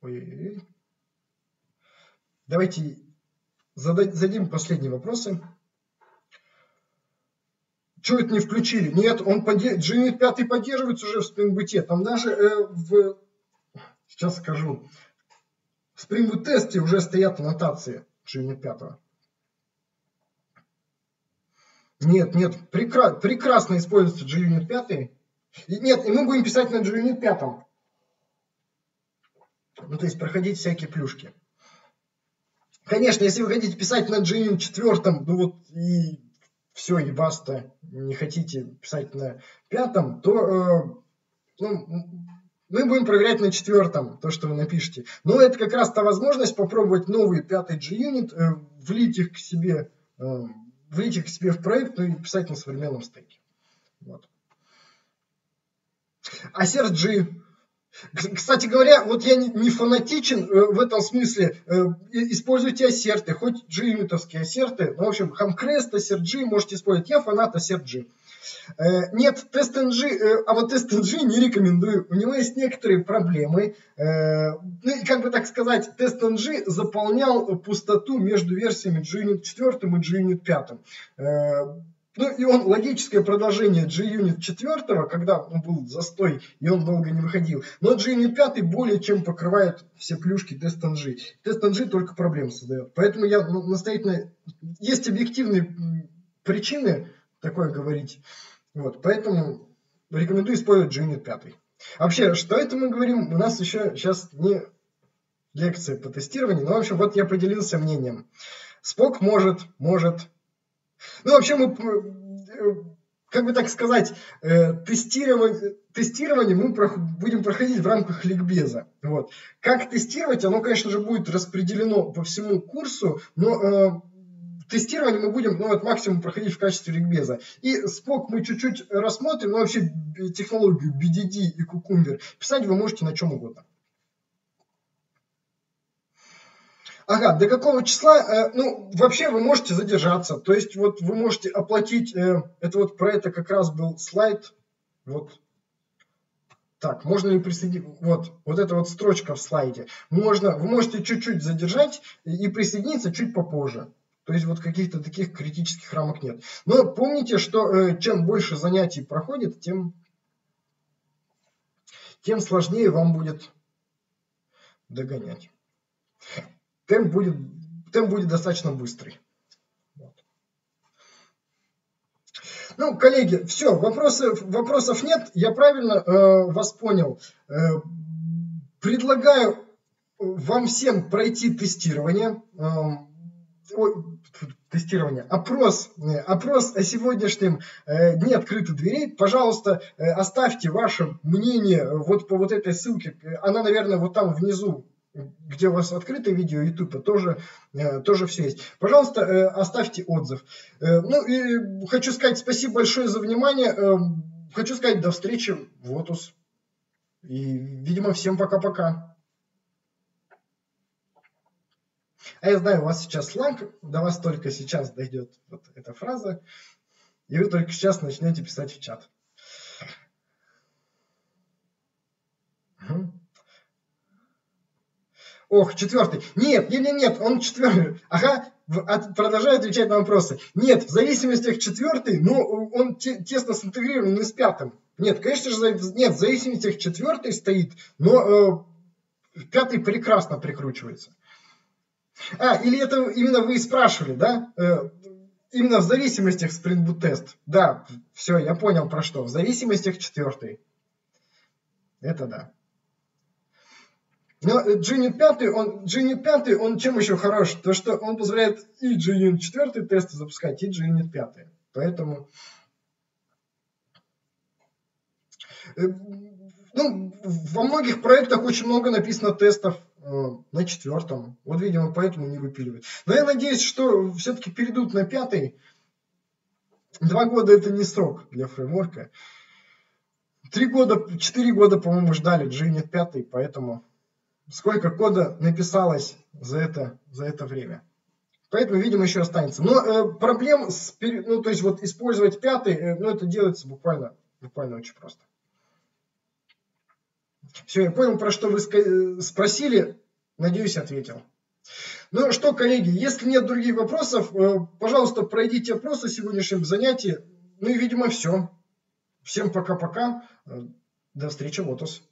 Speaker 1: Ой-ой-ой. Давайте зададим последние вопросы. Чего это не включили? Нет, он поддерж... GUnit 5 поддерживается уже в Boot. Там даже э, в... Сейчас скажу. В Spring тесте уже стоят аннотации GUnit 5. Нет, нет, прекра... прекрасно используется GUnit 5. И, нет, и мы будем писать на GUnit 5. Ну, то есть проходить всякие плюшки. Конечно, если вы хотите писать на GNU 4, ну вот и все, и баста, не хотите писать на пятом, то э, ну, мы будем проверять на четвертом то, что вы напишете. Но это как раз та возможность попробовать новый пятый G-Unit, э, влить их к себе, э, влить их к себе в проект ну, и писать на современном стеке. Вот. А CRG кстати говоря, вот я не фанатичен э, в этом смысле. Э, используйте ассерты, хоть джимитовские ассерты. Ну, в общем, хамкрест, ассерджи можете использовать. Я фанат ассерджи. Э, нет, TestNG, а вот TestNG не рекомендую. У него есть некоторые проблемы. Ну и как бы так сказать, TestNG заполнял пустоту между версиями GUnit 4 и GUnit 5. Ну и он логическое продолжение G-Unit 4, когда он был застой и он долго не выходил. Но G-Unit 5 более чем покрывает все плюшки TestNG. TestNG только проблем создает. Поэтому я ну, настоятельно... Есть объективные причины такое говорить. Вот, поэтому рекомендую использовать G-Unit 5. Вообще, что это мы говорим? У нас еще сейчас не лекция по тестированию. Но, в общем, вот я поделился мнением. Спок может, может, ну, вообще мы, э, как бы так сказать, э, тестирование, тестирование мы будем проходить в рамках ликбеза. Вот. Как тестировать, оно, конечно же, будет распределено по всему курсу, но э, тестирование мы будем ну, вот, максимум проходить в качестве ликбеза. И спок мы чуть-чуть рассмотрим, но вообще технологию BDD и Cucumber писать вы можете на чем угодно. Ага, до какого числа? Э, ну, вообще вы можете задержаться. То есть вот вы можете оплатить, э, это вот про это как раз был слайд. Вот. Так, можно ли присоединить, вот, вот эта вот строчка в слайде. Можно, вы можете чуть-чуть задержать и присоединиться чуть попозже. То есть вот каких-то таких критических рамок нет. Но помните, что э, чем больше занятий проходит, тем, тем сложнее вам будет догонять темп будет, темп будет достаточно быстрый. Ну, коллеги, все, вопросы, вопросов нет. Я правильно э, вас понял. Э, предлагаю вам всем пройти тестирование. Эм, ой, тестирование, опрос, э, опрос о сегодняшнем э, дне открытых дверей. Пожалуйста, э, оставьте ваше мнение вот по вот этой ссылке. Она, наверное, вот там внизу где у вас открытое видео YouTube, тоже, тоже все есть. Пожалуйста, оставьте отзыв. Ну и хочу сказать спасибо большое за внимание. Хочу сказать до встречи в Отус. И, видимо, всем пока-пока. А я знаю, у вас сейчас сланг, до вас только сейчас дойдет вот эта фраза, и вы только сейчас начнете писать в чат. Угу. Ох, четвертый. Нет, нет, нет, он четвертый. Ага, продолжаю отвечать на вопросы. Нет, в зависимости от четвертый, ну, он тесно синтегрирован с пятым. Нет, конечно же, нет, в зависимости от четвертый стоит, но э, пятый прекрасно прикручивается. А, или это именно вы спрашивали, да? Э, именно в зависимостях Spring Boot тест. Да, все, я понял про что. В зависимостях четвертый. Это да. Но GNU 5, он, GNU 5, он чем еще хорош? То, что он позволяет и GNU 4 тесты запускать, и GNU 5. Поэтому... Э, ну, во многих проектах очень много написано тестов Э, на четвертом. Вот, видимо, поэтому не выпиливают. Но я надеюсь, что все-таки перейдут на пятый. Два года это не срок для фреймворка. Три года, четыре года, по-моему, ждали GNet 5, поэтому сколько кода написалось за это, за это время. Поэтому, видимо, еще останется. Но э, проблем с, ну, то есть вот использовать пятый, э, ну, это делается буквально, буквально очень просто. Все, я понял, про что вы э, спросили. Надеюсь, ответил. Ну что, коллеги, если нет других вопросов, э, пожалуйста, пройдите опросы сегодняшнем занятии. Ну и, видимо, все. Всем пока-пока. Э, до встречи в Лотос.